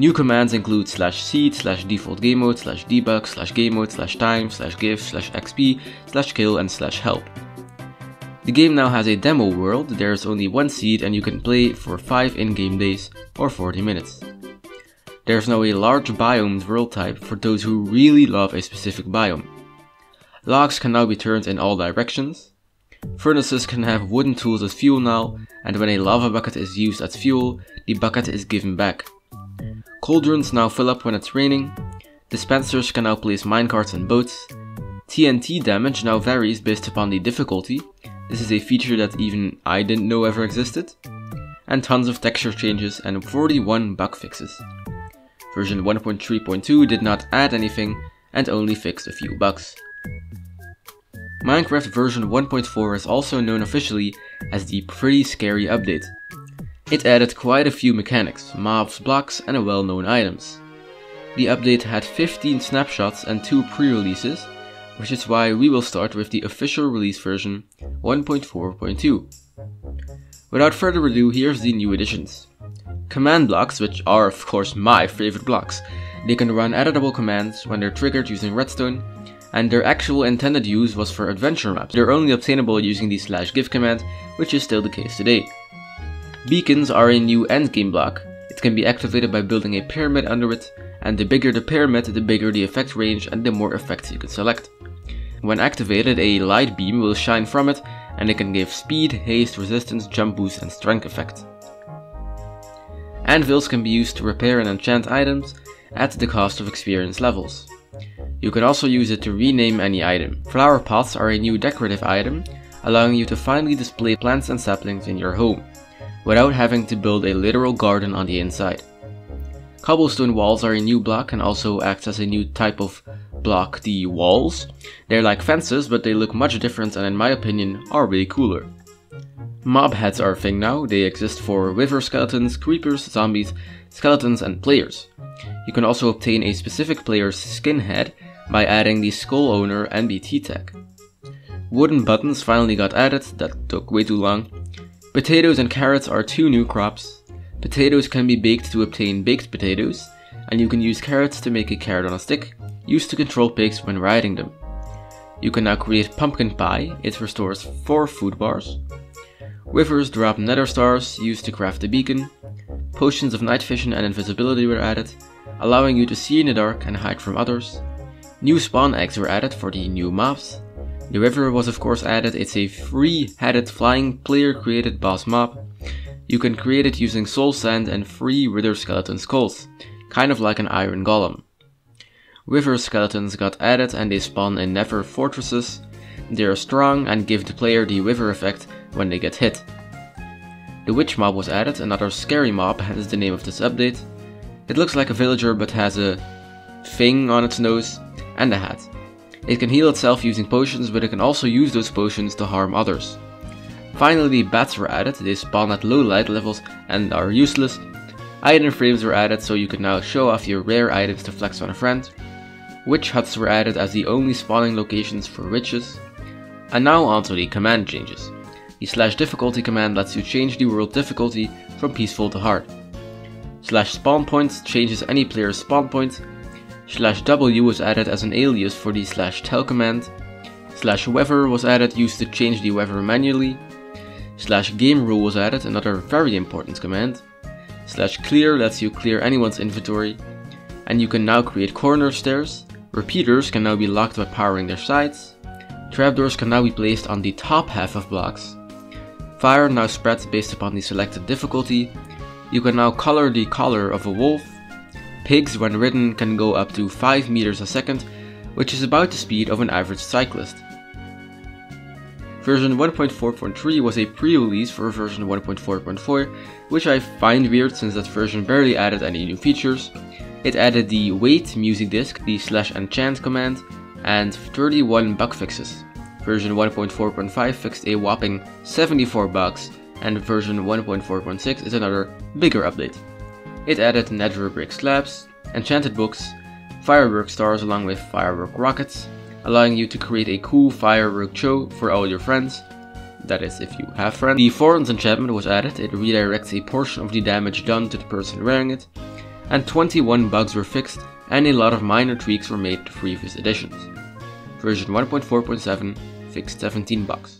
New commands include slash seed, slash default game mode, slash debug, slash game mode, slash time, slash give, slash xp, slash kill, and slash help. The game now has a demo world, there's only one seed and you can play for 5 in-game days or 40 minutes. There's now a large biomes world type for those who really love a specific biome. Logs can now be turned in all directions, Furnaces can have wooden tools as fuel now, and when a lava bucket is used as fuel, the bucket is given back. Cauldrons now fill up when it's raining, dispensers can now place minecarts and boats, TNT damage now varies based upon the difficulty, this is a feature that even I didn't know ever existed, and tons of texture changes and 41 bug fixes. Version 1.3.2 did not add anything and only fixed a few bugs. Minecraft version 1.4 is also known officially as the Pretty Scary Update. It added quite a few mechanics, mobs, blocks and well-known items. The update had 15 snapshots and 2 pre-releases, which is why we will start with the official release version 1.4.2. Without further ado, here's the new additions. Command blocks, which are of course my favorite blocks. They can run editable commands when they're triggered using redstone and their actual intended use was for adventure maps. They're only obtainable using the slash give command, which is still the case today. Beacons are a new endgame block. It can be activated by building a pyramid under it, and the bigger the pyramid, the bigger the effect range and the more effects you can select. When activated, a light beam will shine from it, and it can give speed, haste, resistance, jump boost, and strength effects. Anvils can be used to repair and enchant items at the cost of experience levels. You can also use it to rename any item. Flower pots are a new decorative item, allowing you to finally display plants and saplings in your home, without having to build a literal garden on the inside. Cobblestone walls are a new block and also acts as a new type of block, the walls. They're like fences, but they look much different and in my opinion are way cooler. Mob heads are a thing now, they exist for wither skeletons, creepers, zombies, skeletons and players. You can also obtain a specific player's skin head by adding the skull owner NBT tag. Wooden buttons finally got added, that took way too long. Potatoes and carrots are two new crops, Potatoes can be baked to obtain baked potatoes, and you can use carrots to make a carrot on a stick, used to control pigs when riding them. You can now create pumpkin pie, it restores 4 food bars. Withers drop nether stars, used to craft a beacon. Potions of night vision and invisibility were added, allowing you to see in the dark and hide from others. New spawn eggs were added for the new mobs. The Wither was of course added, it's a free-headed flying player created boss mob. You can create it using soul sand and free wither skeleton skulls, kind of like an iron golem. Wither skeletons got added and they spawn in nether fortresses. They are strong and give the player the wither effect when they get hit. The witch mob was added, another scary mob, hence the name of this update. It looks like a villager but has a thing on its nose and a hat. It can heal itself using potions, but it can also use those potions to harm others. Finally, bats were added, they spawn at low light levels and are useless. Item frames were added so you can now show off your rare items to flex on a friend. Witch huts were added as the only spawning locations for witches. And now onto the command changes. The slash difficulty command lets you change the world difficulty from peaceful to hard. Slash spawn points changes any player's spawn point. Slash W was added as an alias for the slash tell command. Slash weather was added used to change the weather manually. Slash game rule was added, another very important command. Slash clear lets you clear anyone's inventory. And you can now create corner stairs. Repeaters can now be locked by powering their sides. Trapdoors can now be placed on the top half of blocks. Fire now spreads based upon the selected difficulty. You can now color the color of a wolf. Pigs when ridden can go up to 5 meters a second, which is about the speed of an average cyclist. Version 1.4.3 was a pre-release for version 1.4.4, which I find weird since that version barely added any new features. It added the wait music disc, the slash enchant command, and 31 bug fixes. Version 1.4.5 fixed a whopping 74 bugs, and version 1.4.6 is another bigger update. It added nether brick slabs, enchanted books, firework stars along with firework rockets, allowing you to create a cool firework show for all your friends. That is, if you have friends. The Thorns enchantment was added, it redirects a portion of the damage done to the person wearing it, and 21 bugs were fixed, and a lot of minor tweaks were made to previous editions. Version 1.4.7 fixed 17 bugs.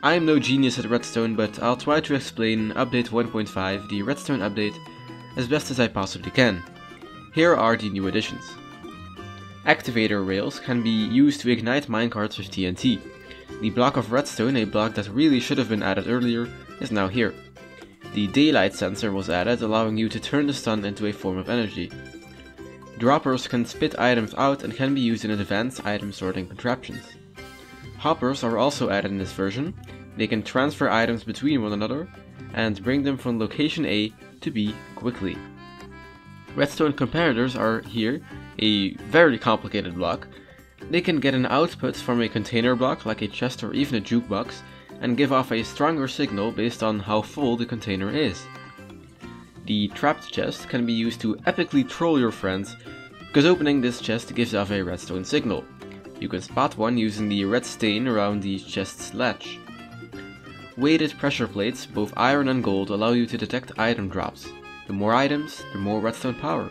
I am no genius at Redstone, but I'll try to explain Update 1.5, the Redstone update, as best as I possibly can. Here are the new additions. Activator rails can be used to ignite minecarts with TNT. The block of redstone, a block that really should have been added earlier, is now here. The daylight sensor was added, allowing you to turn the sun into a form of energy. Droppers can spit items out and can be used in advanced item sorting contraptions. Hoppers are also added in this version. They can transfer items between one another and bring them from location A to B quickly. Redstone comparators are here a very complicated block. They can get an output from a container block like a chest or even a jukebox and give off a stronger signal based on how full the container is. The trapped chest can be used to epically troll your friends because opening this chest gives off a redstone signal. You can spot one using the red stain around the chest's latch. Weighted pressure plates, both iron and gold, allow you to detect item drops. The more items, the more redstone power.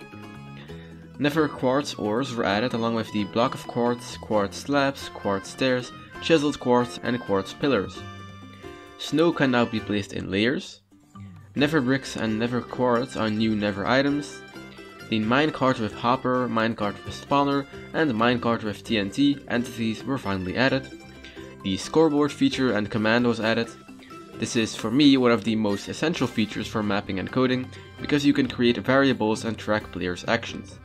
Nether quartz ores were added along with the block of quartz, quartz slabs, quartz stairs, chiseled quartz and quartz pillars. Snow can now be placed in layers. Nether bricks and nether quartz are new nether items. The minecart with hopper, minecart with spawner, and minecart with TNT entities were finally added. The scoreboard feature and command was added. This is for me one of the most essential features for mapping and coding because you can create variables and track players' actions.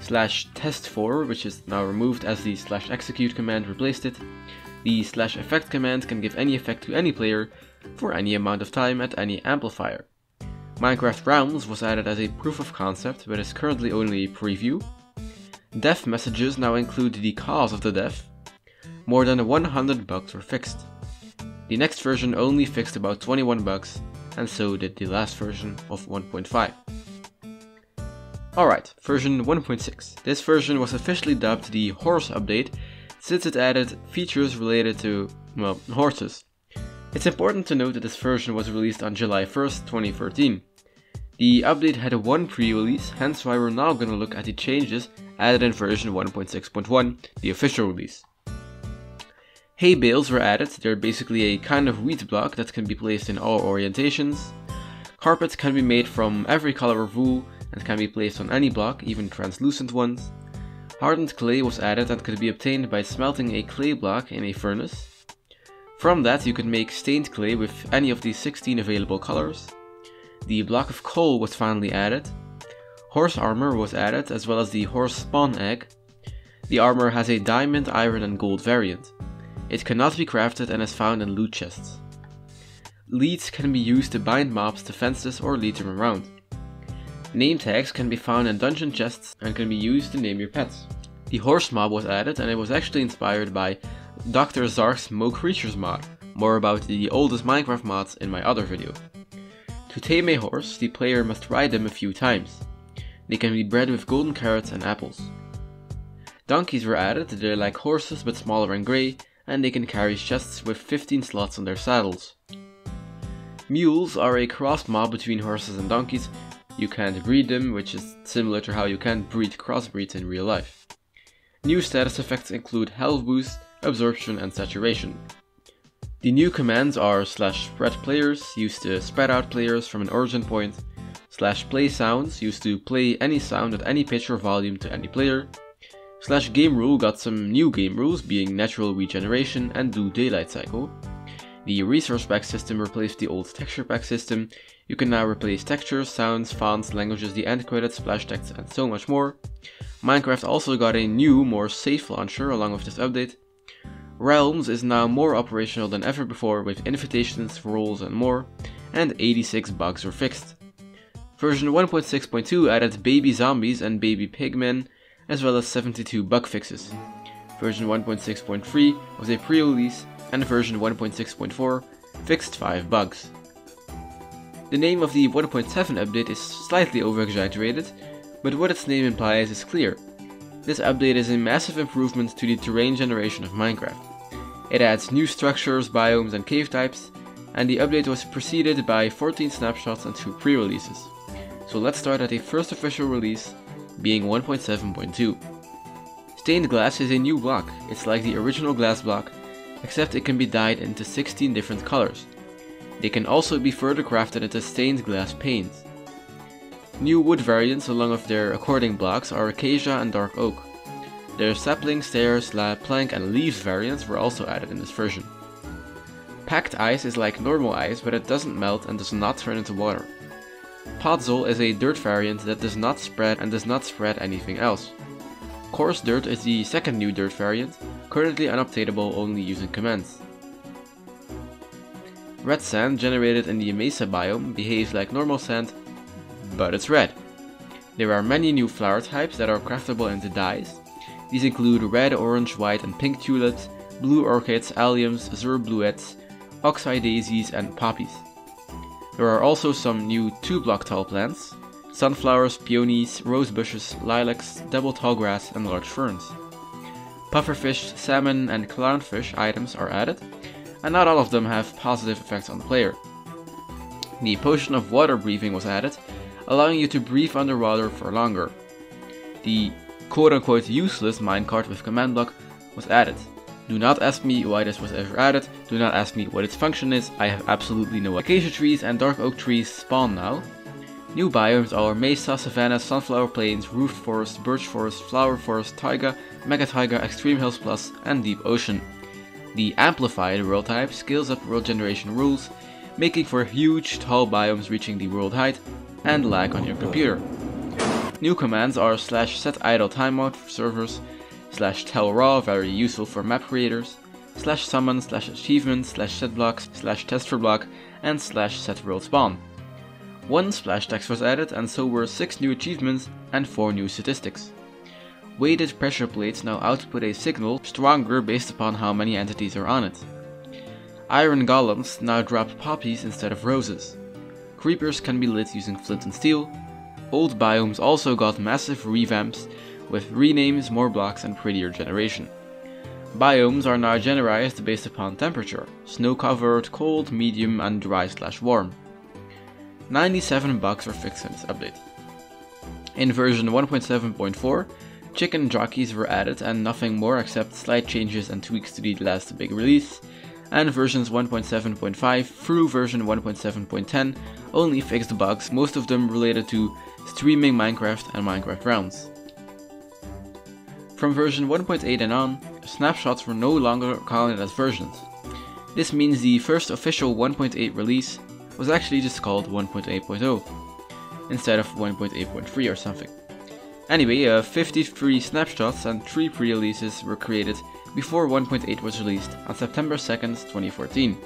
Slash testfor, which is now removed as the slash execute command replaced it. The slash effect command can give any effect to any player for any amount of time at any amplifier. Minecraft Realms was added as a proof of concept but is currently only a preview. Death messages now include the cause of the death. More than 100 bugs were fixed. The next version only fixed about 21 bugs, and so did the last version of 1.5. Alright, version 1.6. This version was officially dubbed the Horse Update since it added features related to, well, horses. It's important to note that this version was released on July 1st, 2013. The update had a one pre-release, hence why we're now gonna look at the changes added in version 1.6.1, the official release. Hay bales were added, they're basically a kind of wheat block that can be placed in all orientations. Carpets can be made from every color of wool and can be placed on any block, even translucent ones. Hardened clay was added and could be obtained by smelting a clay block in a furnace. From that you could make stained clay with any of the 16 available colors. The block of coal was finally added. Horse armor was added as well as the horse spawn egg. The armor has a diamond, iron and gold variant. It cannot be crafted and is found in loot chests. Leads can be used to bind mobs to fences or lead them around. Name tags can be found in dungeon chests and can be used to name your pets. The horse mob was added and it was actually inspired by DrZhark's Mo Creatures mod, more about the oldest Minecraft mods in my other video. To tame a horse, the player must ride them a few times. They can be bred with golden carrots and apples. Donkeys were added, they're like horses but smaller and grey, and they can carry chests with 15 slots on their saddles. Mules are a cross mob between horses and donkeys. You can't breed them, which is similar to how you can't breed crossbreeds in real life. New status effects include health boost, absorption and saturation. The new commands are slash spread players, used to spread out players from an origin point, slash play sounds, used to play any sound at any pitch or volume to any player, Slash game rule got some new game rules being natural regeneration and do daylight cycle. The resource pack system replaced the old texture pack system. You can now replace textures, sounds, fonts, languages, the end credits, splash text and so much more. Minecraft also got a new, more safe launcher along with this update. Realms is now more operational than ever before with invitations, roles and more, and 86 bugs were fixed. Version 1.6.2 added baby zombies and baby pigmen, as well as 72 bug fixes. Version 1.6.3 was a pre-release, and version 1.6.4 fixed 5 bugs. The name of the 1.7 update is slightly over-exaggerated, but what its name implies is clear. This update is a massive improvement to the terrain generation of Minecraft. It adds new structures, biomes and cave types, and the update was preceded by 14 snapshots and 2 pre-releases. So let's start at the first official release being 1.7.2. Stained glass is a new block, it's like the original glass block, except it can be dyed into 16 different colors. They can also be further crafted into stained glass panes. New wood variants along with their according blocks are acacia and dark oak. Their sapling, stairs, slab, plank and leaves variants were also added in this version. Packed ice is like normal ice but it doesn't melt and does not turn into water. Podzol is a dirt variant that does not spread and does not spread anything else. Coarse dirt is the second new dirt variant, currently unupdatable only using commands. Red sand generated in the Mesa biome behaves like normal sand, but it's red. There are many new flower types that are craftable into dyes. These include red, orange, white and pink tulips, blue orchids, alliums, azure bluets, oxeye daisies and poppies. There are also some new 2-block tall plants, sunflowers, peonies, rose bushes, lilacs, double tall grass and large ferns. Pufferfish, salmon and clownfish items are added, and not all of them have positive effects on the player. The potion of water breathing was added, allowing you to breathe underwater for longer. The quote-unquote useless minecart with command block was added, do not ask me why this was ever added, do not ask me what its function is, I have absolutely no. Acacia trees and dark oak trees spawn now. New biomes are Mesa, Savannah, Sunflower Plains, Roofed Forest, Birch Forest, Flower Forest, Taiga, Mega Taiga, Extreme Hills Plus, and Deep Ocean. The amplified world type scales up world generation rules, making for huge, tall biomes reaching the world height and lag on your computer. New commands are slash set idle timeout for servers, slash tell raw very useful for map creators, slash summon slash achievement slash set blocks slash test for block, and slash set world spawn. One splash text was added and so were 6 new achievements and 4 new statistics. Weighted pressure plates now output a signal stronger based upon how many entities are on it. Iron golems now drop poppies instead of roses. Creepers can be lit using flint and steel. Old biomes also got massive revamps with renames, more blocks and prettier generation. Biomes are now generized based upon temperature, snow covered, cold, medium and dry slash warm. 97 bugs were fixed in this update. In version 1.7.4, chicken jockeys were added and nothing more except slight changes and tweaks to the last big release, and versions 1.7.5 through version 1.7.10 only fixed bugs, most of them related to streaming Minecraft and Minecraft rounds. From version 1.8 and on, snapshots were no longer counted as versions. This means the first official 1.8 release was actually just called 1.8.0 instead of 1.8.3 or something. Anyway, uh, 53 snapshots and 3 pre-releases were created before 1.8 was released on September 2nd, 2014.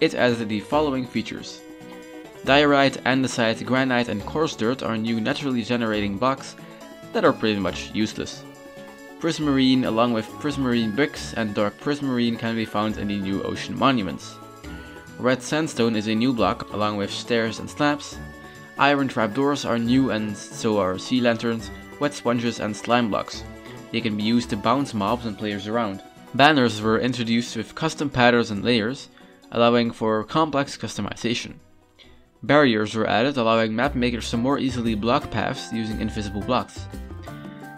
It added the following features. Diorite, andesite, granite and coarse dirt are new naturally generating blocks that are pretty much useless. Prismarine along with prismarine bricks and dark prismarine can be found in the new ocean monuments. Red sandstone is a new block along with stairs and slabs. Iron trapdoors are new and so are sea lanterns, wet sponges and slime blocks. They can be used to bounce mobs and players around. Banners were introduced with custom patterns and layers, allowing for complex customization. Barriers were added allowing map makers to more easily block paths using invisible blocks.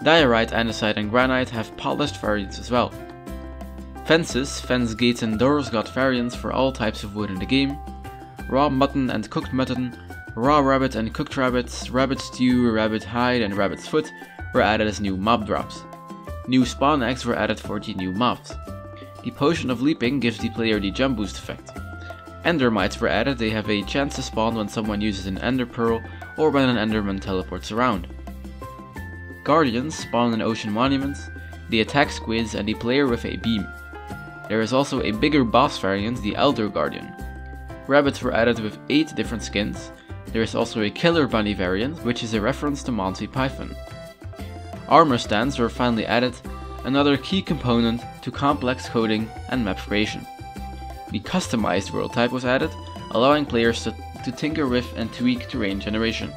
Diorite, andesite and granite have polished variants as well. Fences, fence gates and doors got variants for all types of wood in the game. Raw mutton and cooked mutton, raw rabbit and cooked rabbits, rabbit stew, rabbit hide and rabbit's foot were added as new mob drops. New spawn eggs were added for the new mobs. The potion of leaping gives the player the jump boost effect. Endermites were added, they have a chance to spawn when someone uses an ender pearl or when an enderman teleports around. Guardians spawn in ocean monuments, the attack squids and the player with a beam. There is also a bigger boss variant, the Elder Guardian. Rabbits were added with 8 different skins. There is also a Killer Bunny variant, which is a reference to Monty Python. Armor stands were finally added, another key component to complex coding and map creation. The customized world type was added, allowing players to, to tinker with and tweak terrain generation.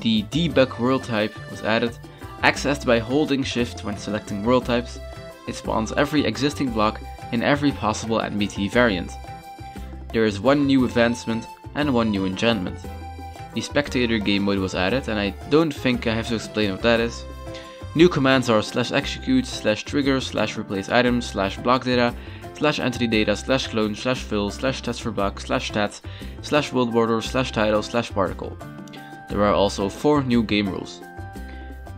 The debug world type was added, accessed by holding shift when selecting world types. It spawns every existing block in every possible NBT variant. There is one new advancement and one new enchantment. The spectator game mode was added and I don't think I have to explain what that is. New commands are slash execute, slash trigger, slash replace items, slash block data, slash entity data, slash clone, slash fill, slash test for block, slash stats, slash world border, slash title, slash particle. There are also 4 new game rules.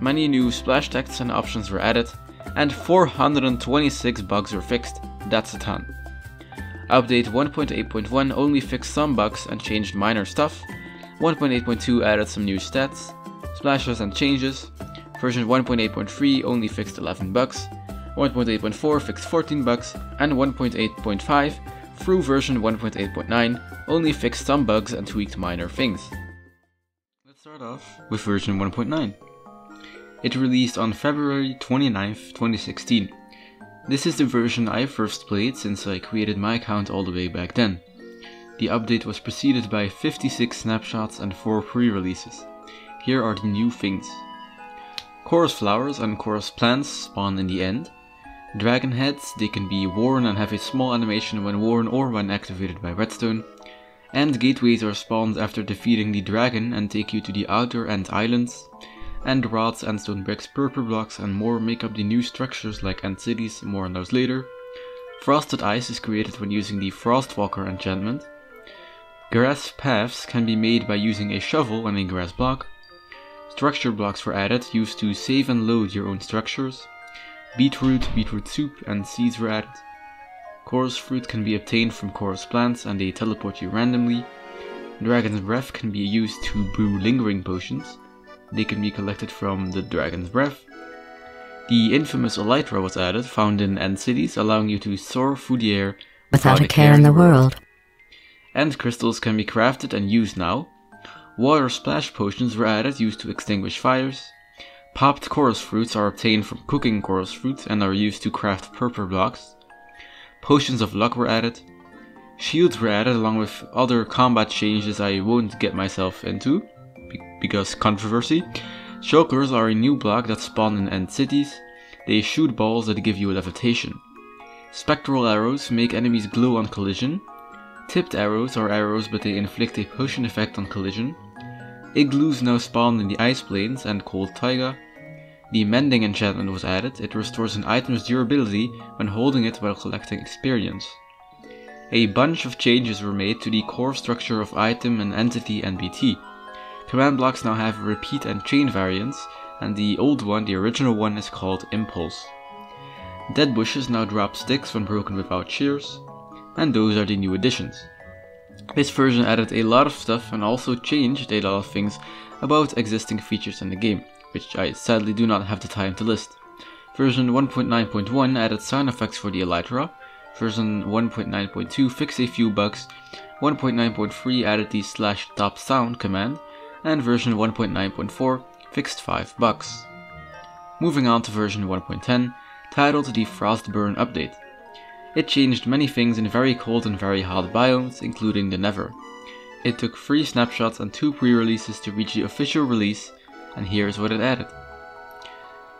Many new splash texts and options were added, and 426 bugs were fixed, that's a ton. Update 1.8.1 only fixed some bugs and changed minor stuff, 1.8.2 added some new stats, splashes and changes, version 1.8.3 only fixed 11 bugs, 1.8.4 fixed 14 bugs, and 1.8.5 through version 1.8.9 only fixed some bugs and tweaked minor things. Let's start off with version 1.9. It released on February 29th, 2016. This is the version I first played since I created my account all the way back then. The update was preceded by 56 snapshots and 4 pre-releases. Here are the new things. Chorus flowers and chorus plants spawn in the end. Dragon heads, they can be worn and have a small animation when worn or when activated by redstone. End gateways are spawned after defeating the dragon and take you to the outer end islands and rods and stone bricks, purpur blocks and more make up the new structures like end cities, more on those later. Frosted ice is created when using the Frostwalker enchantment. Grass paths can be made by using a shovel and a grass block. Structure blocks were added, used to save and load your own structures. Beetroot, beetroot soup and seeds were added. Chorus fruit can be obtained from chorus plants and they teleport you randomly. Dragon's breath can be used to brew lingering potions. They can be collected from the dragon's breath. The infamous elytra was added, found in end cities, allowing you to soar through the air without a care in the world. End crystals can be crafted and used now. Water splash potions were added, used to extinguish fires. Popped chorus fruits are obtained from cooking chorus fruit and are used to craft purpur blocks. Potions of luck were added. Shields were added along with other combat changes I won't get myself into, because controversy. Shulkers are a new block that spawn in end cities. They shoot balls that give you levitation. Spectral arrows make enemies glow on collision. Tipped arrows are arrows but they inflict a potion effect on collision. Igloos now spawn in the ice plains and cold taiga. The mending enchantment was added, it restores an item's durability when holding it while collecting experience. A bunch of changes were made to the core structure of item and entity NBT. Command blocks now have repeat and chain variants, and the old one, the original one, is called Impulse. Dead bushes now drop sticks when broken without shears, and those are the new additions. This version added a lot of stuff and also changed a lot of things about existing features in the game, which I sadly do not have the time to list. Version 1.9.1 added sound effects for the Elytra, version 1.9.2 fixed a few bugs, 1.9.3 added the slash stopsound command, and version 1.9.4 fixed 5 bugs. Moving on to version 1.10, titled the Frostburn Update. It changed many things in very cold and very hot biomes, including the Nether. It took 3 snapshots and 2 pre-releases to reach the official release, and here's what it added.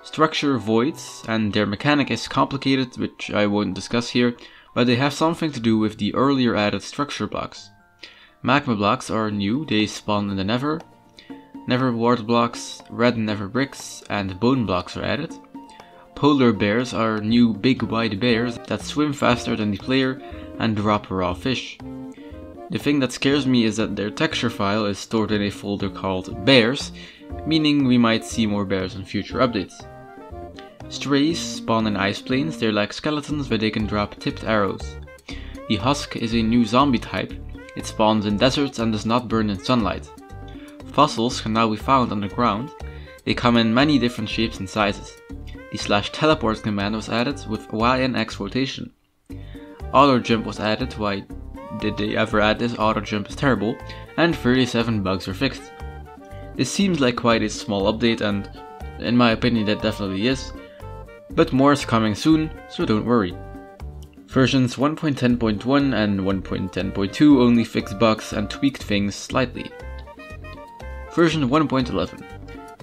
Structure voids, and their mechanic is complicated, which I won't discuss here, but they have something to do with the earlier added structure blocks. Magma blocks are new, they spawn in the Nether. Nether wart blocks, red nether bricks, and bone blocks are added. Polar bears are new big white bears that swim faster than the player and drop raw fish. The thing that scares me is that their texture file is stored in a folder called bears, meaning we might see more bears in future updates. Strays spawn in ice plains, they're like skeletons but they can drop tipped arrows. The husk is a new zombie type, it spawns in deserts and does not burn in sunlight. Fossils can now be found underground, they come in many different shapes and sizes. The slash teleports command was added with Y and X rotation. Auto jump was added, why did they ever add this, auto jump is terrible, and 37 bugs were fixed. This seems like quite a small update and in my opinion that definitely is, but more is coming soon, so don't worry. Versions 1.10.1 and 1.10.2 only fixed bugs and tweaked things slightly. Version 1.11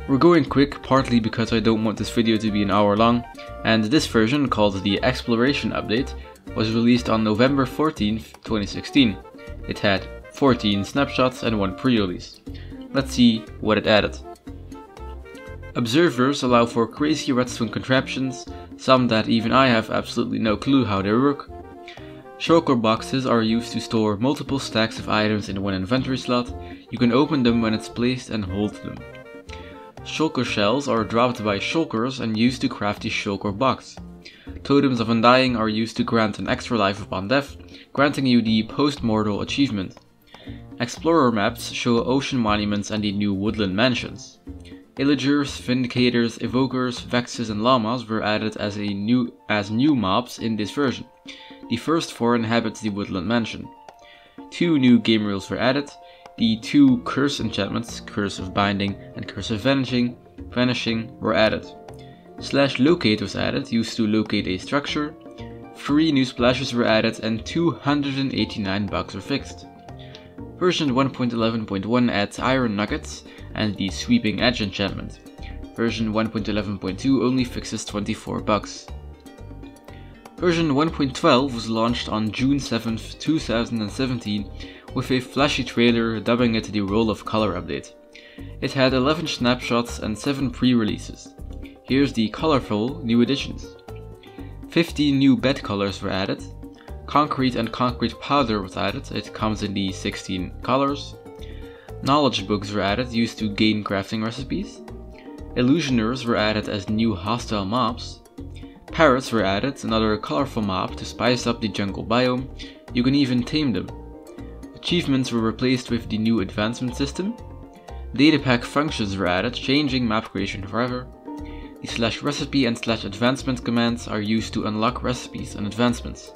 we're going quick partly because I don't want this video to be an hour long, and this version, called the Exploration Update, was released on November 14, 2016. It had 14 snapshots and one pre-release. Let's see what it added. Observers allow for crazy redstone contraptions, some that even I have absolutely no clue how they work. Shulker boxes are used to store multiple stacks of items in one inventory slot. You can open them when it's placed and hold them. Shulker shells are dropped by shulkers and used to craft the shulker box. Totems of Undying are used to grant an extra life upon death, granting you the post-mortal achievement. Explorer maps show ocean monuments and the new woodland mansions. Illagers, Vindicators, Evokers, Vexes and Llamas were added as, a new, as new mobs in this version. The first four inhabit the woodland mansion. Two new game rules were added, the two curse enchantments, Curse of Binding and Curse of Vanishing, Vanishing were added. Slash locate was added, used to locate a structure. Three new splashes were added and 289 bugs were fixed. Version 1.11.1 adds iron nuggets and the sweeping edge enchantment. Version 1.11.2 only fixes 24 bugs. Version 1.12 was launched on June 7, 2017 with a flashy trailer dubbing it the World of Color update. It had 11 snapshots and 7 pre-releases. Here's the colorful new additions. 15 new bed colors were added. Concrete and concrete powder was added, it comes in the 16 colors. Knowledge books were added, used to gain crafting recipes. Illusioners were added as new hostile mobs. Parrots were added, another colorful mob to spice up the jungle biome. You can even tame them. Achievements were replaced with the new advancement system. Data pack functions were added, changing map creation forever. The slash recipe and slash advancement commands are used to unlock recipes and advancements.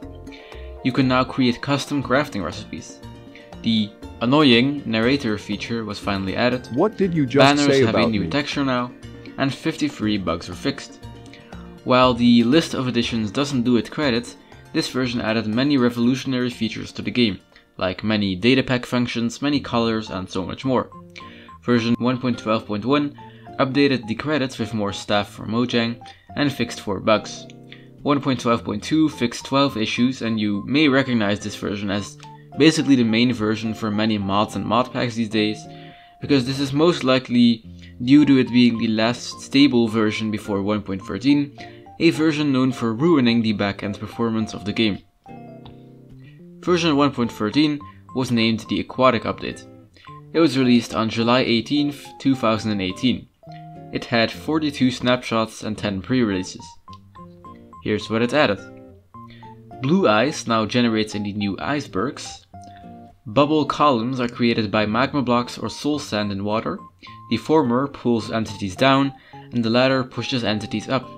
You can now create custom crafting recipes. The annoying narrator feature was finally added. What did you just Banners say have a about new me? texture now, and 53 bugs were fixed. While the list of additions doesn't do it credit, this version added many revolutionary features to the game, like many data pack functions, many colors, and so much more. Version 1.12.1 updated the credits with more staff for Mojang and fixed 4 bugs. 1.12.2 fixed 12 issues, and you may recognize this version as basically the main version for many mods and mod packs these days, because this is most likely due to it being the last stable version before 1.13, a version known for ruining the backend performance of the game. Version 1.13 was named the Aquatic Update. It was released on July 18, 2018. It had 42 snapshots and 10 pre-releases. Here's what it added. Blue ice now generates in the new icebergs. Bubble columns are created by magma blocks or soul sand in water. The former pulls entities down, and the latter pushes entities up.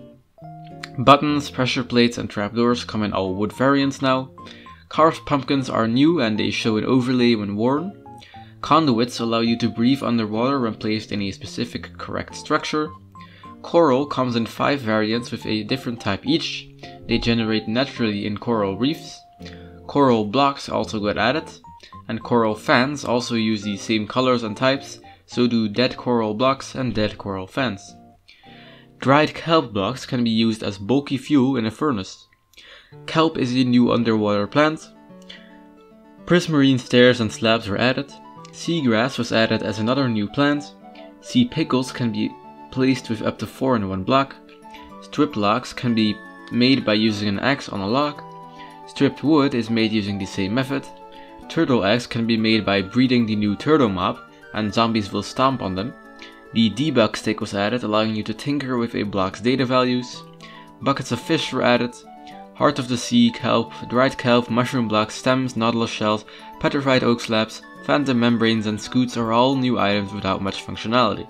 Buttons, pressure plates, and trapdoors come in all wood variants now. Carved pumpkins are new and they show an overlay when worn. Conduits allow you to breathe underwater when placed in a specific correct structure. Coral comes in 5 variants with a different type each. They generate naturally in coral reefs. Coral blocks also got added, and coral fans also use the same colors and types, so do dead coral blocks and dead coral fans. Dried kelp blocks can be used as bulky fuel in a furnace. Kelp is a new underwater plant. Prismarine stairs and slabs were added. Seagrass was added as another new plant. Sea pickles can be placed with up to 4 in one block. Strip logs can be made by using an axe on a log. Stripped wood is made using the same method. Turtle eggs can be made by breeding the new turtle mob, and zombies will stomp on them. The debug stick was added, allowing you to tinker with a block's data values. Buckets of fish were added. Heart of the sea, kelp, dried kelp, mushroom blocks, stems, nautilus shells, petrified oak slabs, phantom membranes, and scutes are all new items without much functionality.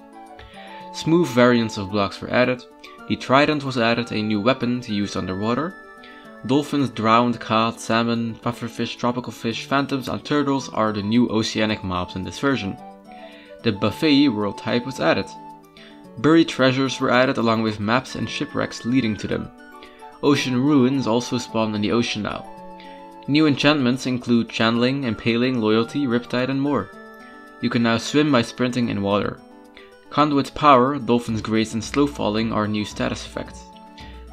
Smooth variants of blocks were added. The trident was added, a new weapon to use underwater. Dolphins, drowned cod, salmon, pufferfish, tropical fish, phantoms, and turtles are the new oceanic mobs in this version. The buffet world type was added. Buried treasures were added along with maps and shipwrecks leading to them. Ocean ruins also spawn in the ocean now. New enchantments include channeling, impaling, loyalty, riptide, and more. You can now swim by sprinting in water. Conduit power, dolphin's grace, and slow falling are new status effects.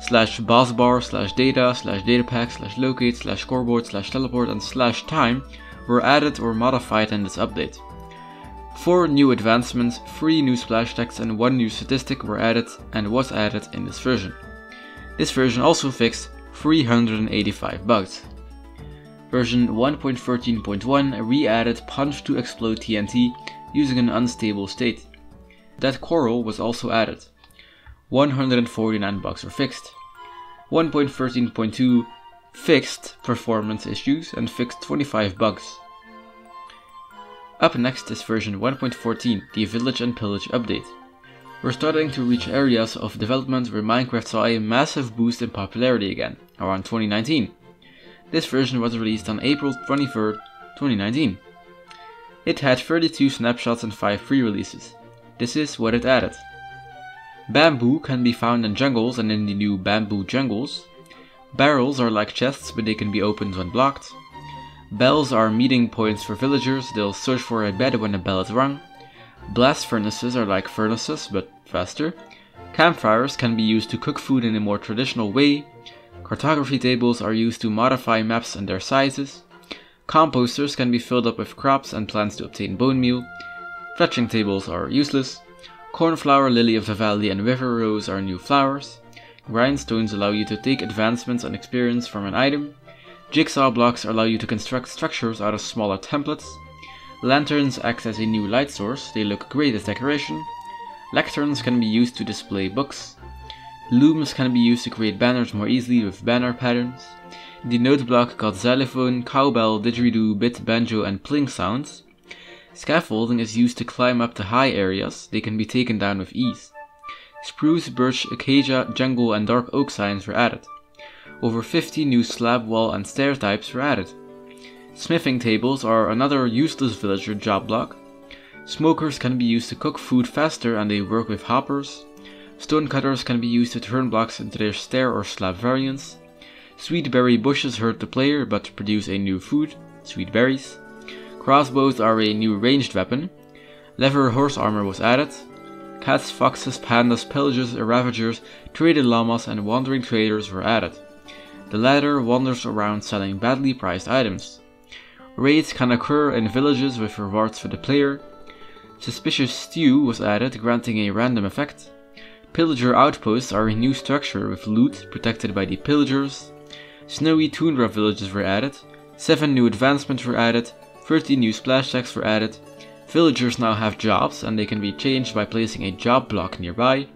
Slash boss bar, slash data, slash data pack, slash locate, slash scoreboard, slash teleport, and slash time were added or modified in this update. Four new advancements, three new splash texts, and one new statistic were added and was added in this version. This version also fixed 385 bugs. Version 1.13.1 re-added Punch to explode TNT using an unstable state. That coral was also added. 149 bugs were fixed. 1.13.2 fixed performance issues and fixed 25 bugs. Up next is version 1.14, the Village and Pillage update. We're starting to reach areas of development where Minecraft saw a massive boost in popularity again, around 2019. This version was released on April 23rd, 2019. It had 32 snapshots and 5 pre-releases. This is what it added. Bamboo can be found in jungles and in the new bamboo jungles. Barrels are like chests but they can be opened when blocked. Bells are meeting points for villagers, they'll search for a bed when a bell is rung. Blast furnaces are like furnaces but faster. Campfires can be used to cook food in a more traditional way. Cartography tables are used to modify maps and their sizes. Composters can be filled up with crops and plants to obtain bone meal. Fletching tables are useless. Cornflower, lily of the valley, and wither rose are new flowers. Grindstones allow you to take advancements and experience from an item. Jigsaw blocks allow you to construct structures out of smaller templates. Lanterns act as a new light source, they look great as decoration. Lecterns can be used to display books. Looms can be used to create banners more easily with banner patterns. The note block got xylophone, cowbell, didgeridoo, bit, banjo, and pling sounds. Scaffolding is used to climb up to high areas, they can be taken down with ease. Spruce, birch, acacia, jungle, and dark oak signs were added. Over 50 new slab wall and stair types were added. Smithing tables are another useless villager job block. Smokers can be used to cook food faster and they work with hoppers. Stone cutters can be used to turn blocks into their stair or slab variants. Sweetberry bushes hurt the player but produce a new food, sweet berries. Crossbows are a new ranged weapon. Leather horse armor was added. Cats, foxes, pandas, pillagers, ravagers, trader llamas, and wandering traders were added. The latter wanders around selling badly priced items. Raids can occur in villages with rewards for the player. Suspicious Stew was added, granting a random effect. Pillager outposts are a new structure with loot protected by the pillagers. Snowy tundra villages were added. 7 new advancements were added. 30 new splash texts were added. Villagers now have jobs and they can be changed by placing a job block nearby.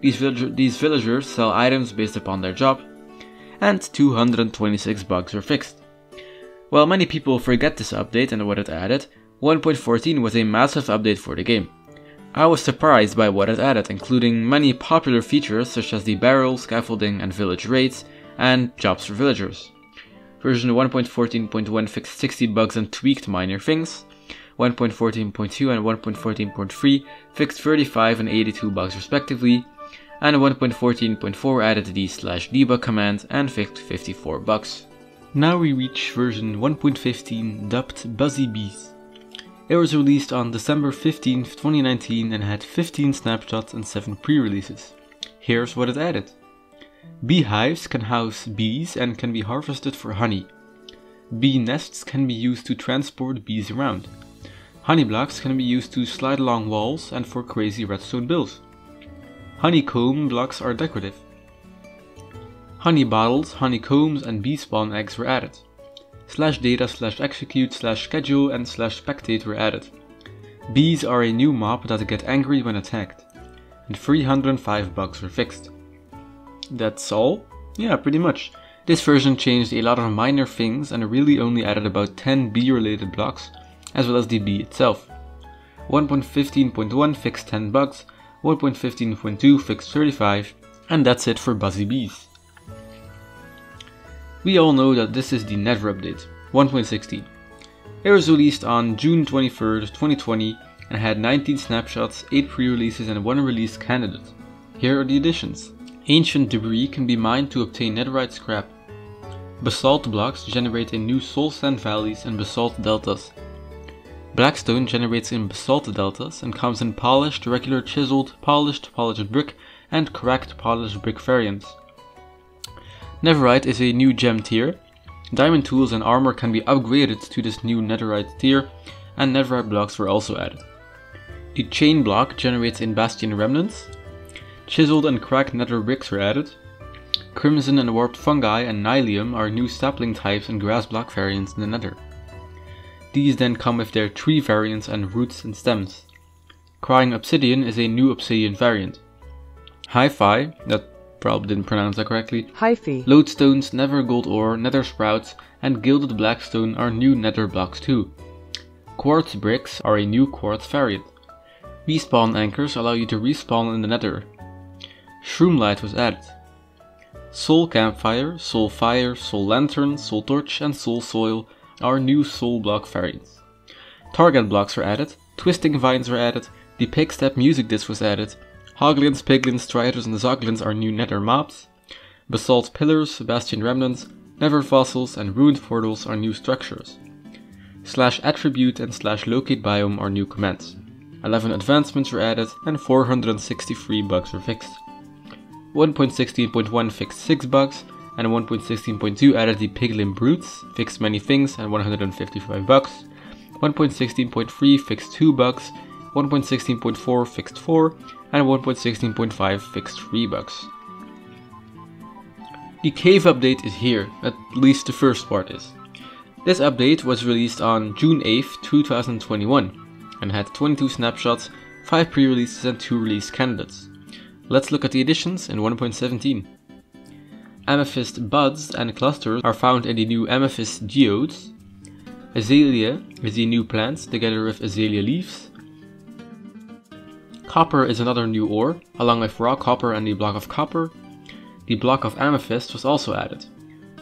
These, these villagers sell items based upon their job. And 226 bugs were fixed. While many people forget this update and what it added, 1.14 was a massive update for the game. I was surprised by what it added, including many popular features such as the barrel, scaffolding, and village raids, and jobs for villagers. Version 1.14.1 fixed 60 bugs and tweaked minor things. 1.14.2 and 1.14.3 fixed 35 and 82 bugs respectively, and 1.14.4 added the slash debug command and fixed 54 bugs. Now we reach version 1.15 dubbed Buzzy Bees. It was released on December 15, 2019 and had 15 snapshots and 7 pre-releases. Here's what it added. Beehives can house bees and can be harvested for honey. Bee nests can be used to transport bees around. Honey blocks can be used to slide along walls and for crazy redstone builds. Honeycomb blocks are decorative. Honey bottles, honeycombs and bee spawn eggs were added slash data slash execute slash schedule and slash spectate were added. Bees are a new mob that get angry when attacked. And 305 bugs were fixed. That's all? Yeah, pretty much. This version changed a lot of minor things and really only added about 10 bee related blocks, as well as the bee itself. 1.15.1 fixed 10 bugs, 1.15.2 fixed 35, and that's it for Buzzy Bees. We all know that this is the Nether update, 1.16. It was released on June 23rd, 2020 and had 19 snapshots, 8 pre-releases and 1 release candidate. Here are the additions. Ancient debris can be mined to obtain netherite scrap. Basalt blocks generate in new soul sand valleys and basalt deltas. Blackstone generates in basalt deltas and comes in polished, regular chiseled, polished, polished brick, and cracked polished brick variants. Netherite is a new gem tier. Diamond tools and armor can be upgraded to this new netherite tier, and netherite blocks were also added. The chain block generates in bastion remnants. Chiseled and cracked nether bricks were added. Crimson and warped fungi and nylium are new sapling types and grass block variants in the nether. These then come with their tree variants and roots and stems. Crying obsidian is a new obsidian variant. Hi-Fi, that probably didn't pronounce that correctly. Hyphy. Lodestones, nether gold ore, nether sprouts, and gilded blackstone are new nether blocks too. Quartz bricks are a new quartz variant. Respawn anchors allow you to respawn in the nether. Shroomlight was added. Soul Campfire, Soul Fire, Soul Lantern, Soul Torch, and Soul Soil are new soul block variants. Target blocks were added, twisting vines were added, the Pigstep music disc was added, Hoglins, Piglins, Striders, and Zoglins are new nether mobs. Basalt pillars, Bastion remnants, nether fossils, and ruined portals are new structures. Slash attribute and slash locate biome are new commands. 11 advancements were added and 463 bugs were fixed. 1.16.1 fixed 6 bugs, and 1.16.2 added the piglin brutes, fixed many things and 155 bugs. 1.16.3 fixed 2 bugs, 1.16.4 fixed 4, and 1.16.5 fixed 3 bugs. The cave update is here, at least the first part is. This update was released on June 8th, 2021, and had 22 snapshots, 5 pre-releases and 2 release candidates. Let's look at the additions in 1.17. Amethyst buds and clusters are found in the new amethyst geodes. Azalea is the new plant together with azalea leaves. Copper is another new ore, along with raw copper and the block of copper. The block of amethyst was also added.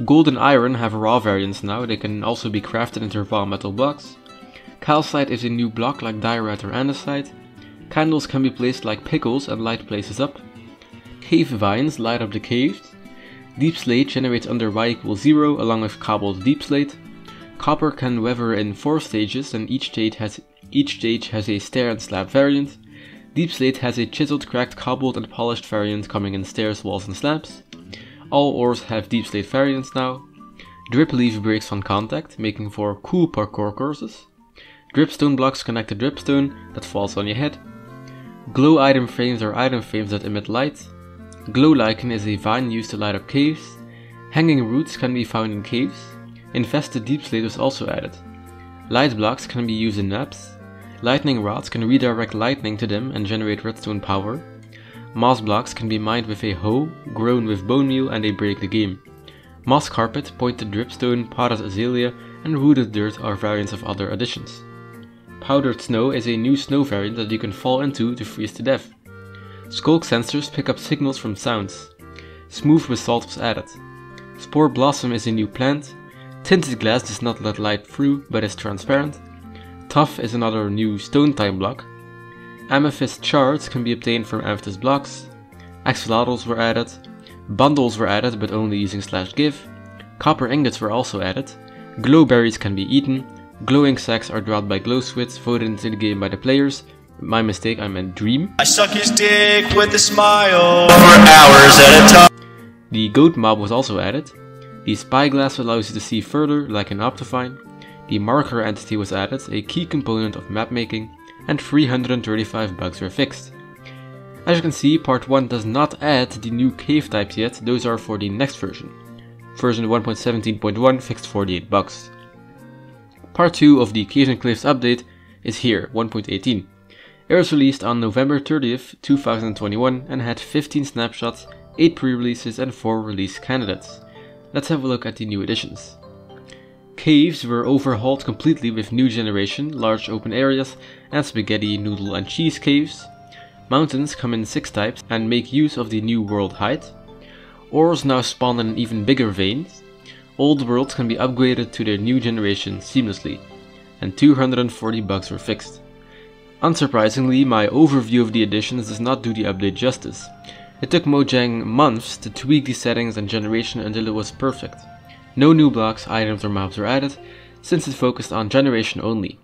Gold and iron have raw variants now, they can also be crafted into raw metal blocks. Calcite is a new block like diorite or andesite. Candles can be placed like pickles and light places up. Cave vines light up the caves. Deepslate generates under y equals 0 along with cobbled deepslate. Copper can weather in 4 stages and each stage has, each stage has a stair and slab variant. Deepslate has a chiseled, cracked, cobbled and polished variant coming in stairs, walls and slabs. All ores have deepslate variants now. Dripleaf breaks on contact, making for cool parkour courses. Dripstone blocks connect to dripstone that falls on your head. Glow item frames are item frames that emit light. Glow lichen is a vine used to light up caves. Hanging roots can be found in caves. Infested deepslate was also added. Light blocks can be used in maps. Lightning rods can redirect lightning to them and generate redstone power. Moss blocks can be mined with a hoe, grown with bone meal and they break the game. Moss carpet, pointed dripstone, potted azalea, and rooted dirt are variants of other additions. Powdered snow is a new snow variant that you can fall into to freeze to death. Sculk sensors pick up signals from sounds. Smooth basalt was added. Spore blossom is a new plant. Tinted glass does not let light through but is transparent. Tuff is another new stone type block. Amethyst shards can be obtained from amethyst blocks. Axolotls were added. Bundles were added but only using slash give. Copper ingots were also added. Glowberries can be eaten. Glow ink sacs are dropped by glow squids voted into the game by the players. My mistake, I meant dream. I suck his dick with a smile for hours at a time. The goat mob was also added. The spyglass allows you to see further, like an Optifine. The marker entity was added, a key component of map making, and 335 bugs were fixed. As you can see, part 1 does not add the new cave types yet, those are for the next version. Version 1.17.1 fixed 48 bugs. Part 2 of the Caves and Cliffs update is here, 1.18. It was released on November 30th, 2021 and had 15 snapshots, 8 pre-releases and 4 release candidates. Let's have a look at the new additions. Caves were overhauled completely with new generation, large open areas, and spaghetti, noodle and cheese caves. Mountains come in 6 types and make use of the new world height. Ores now spawn in even bigger veins. Old worlds can be upgraded to their new generation seamlessly. And 240 bugs were fixed. Unsurprisingly, my overview of the additions does not do the update justice. It took Mojang months to tweak the settings and generation until it was perfect. No new blocks, items or mobs were added, since it focused on generation only.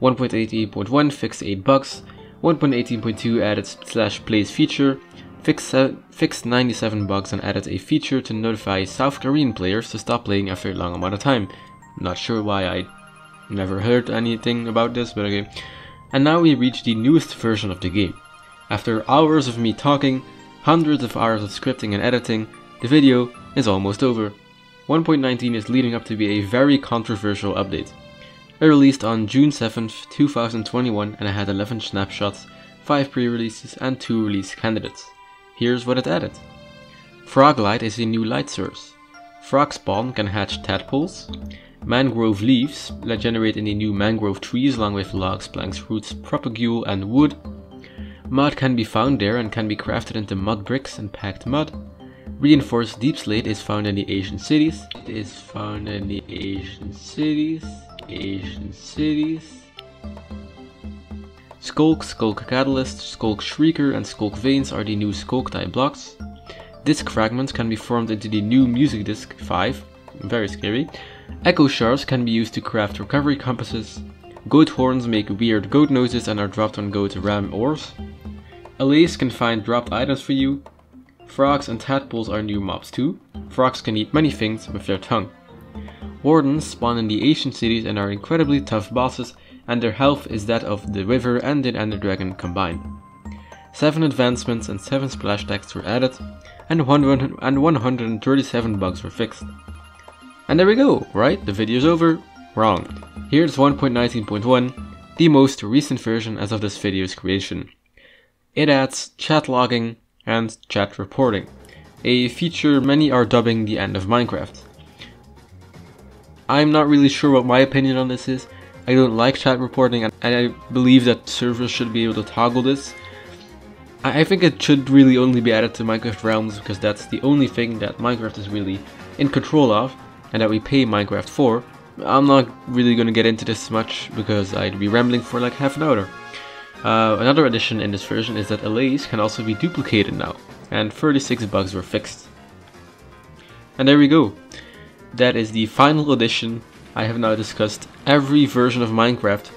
1.18.1 fixed 8 bugs, 1.18.2 added slash placefeature, fixed, fixed 97 bugs and added a feature to notify South Korean players to stop playing after a long amount of time. Not sure why I never heard anything about this, but okay. And now we reach the newest version of the game. After hours of me talking, hundreds of hours of scripting and editing, the video is almost over. 1.19 is leading up to be a very controversial update. It released on June 7th, 2021 and it had 11 snapshots, 5 pre-releases and 2 release candidates. Here's what it added. Froglight is a new light source. Frog spawn can hatch tadpoles. Mangrove leaves that generate the new mangrove trees along with logs, planks, roots, propagule and wood. Mud can be found there and can be crafted into mud bricks and packed mud. Reinforced deepslate is found in the ancient cities. It is found in the ancient cities. ancient cities. Sculk, Sculk Catalyst, Sculk Shrieker and Sculk Veins are the new Sculk type blocks. Disc fragments can be formed into the new Music Disc 5, very scary. Echo shards can be used to craft recovery compasses. Goat horns make weird goat noses and are dropped on goat ram ores. Allays can find dropped items for you. Frogs and tadpoles are new mobs too. Frogs can eat many things with their tongue. Wardens spawn in the ancient cities and are incredibly tough bosses and their health is that of the Wither and the Ender Dragon combined. 7 advancements and 7 splash texts were added, and 137 bugs were fixed. And there we go, right? The video's over? Wrong. Here's 1.19.1, the most recent version as of this video's creation. It adds chat logging, and chat reporting, a feature many are dubbing the end of Minecraft. I'm not really sure what my opinion on this is. I don't like chat reporting and I believe that servers should be able to toggle this. I think it should really only be added to Minecraft Realms because that's the only thing that Minecraft is really in control of and that we pay Minecraft for. I'm not really going to get into this much because I'd be rambling for like half an hour. Uh, another addition in this version is that allays can also be duplicated now, and 36 bugs were fixed. And there we go. That is the final edition. I have now discussed every version of Minecraft,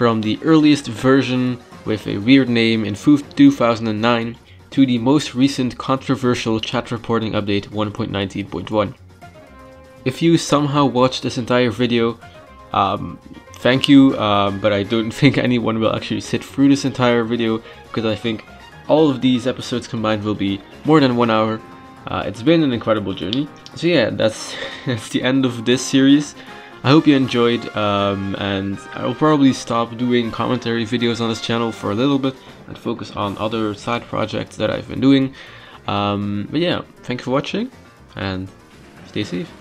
from the earliest version with a weird name in 2009 to the most recent controversial chat reporting update 1.19.1. If you somehow watched this entire video, um, thank you, um, but I don't [LAUGHS] think anyone will actually sit through this entire video because I think all of these episodes combined will be more than one hour. Uh, it's been an incredible journey. So yeah, that's [LAUGHS] that's the end of this series. I hope you enjoyed, um, and I will probably stop doing commentary videos on this channel for a little bit and focus on other side projects that I've been doing. Um, but yeah, thank you for watching, and stay safe.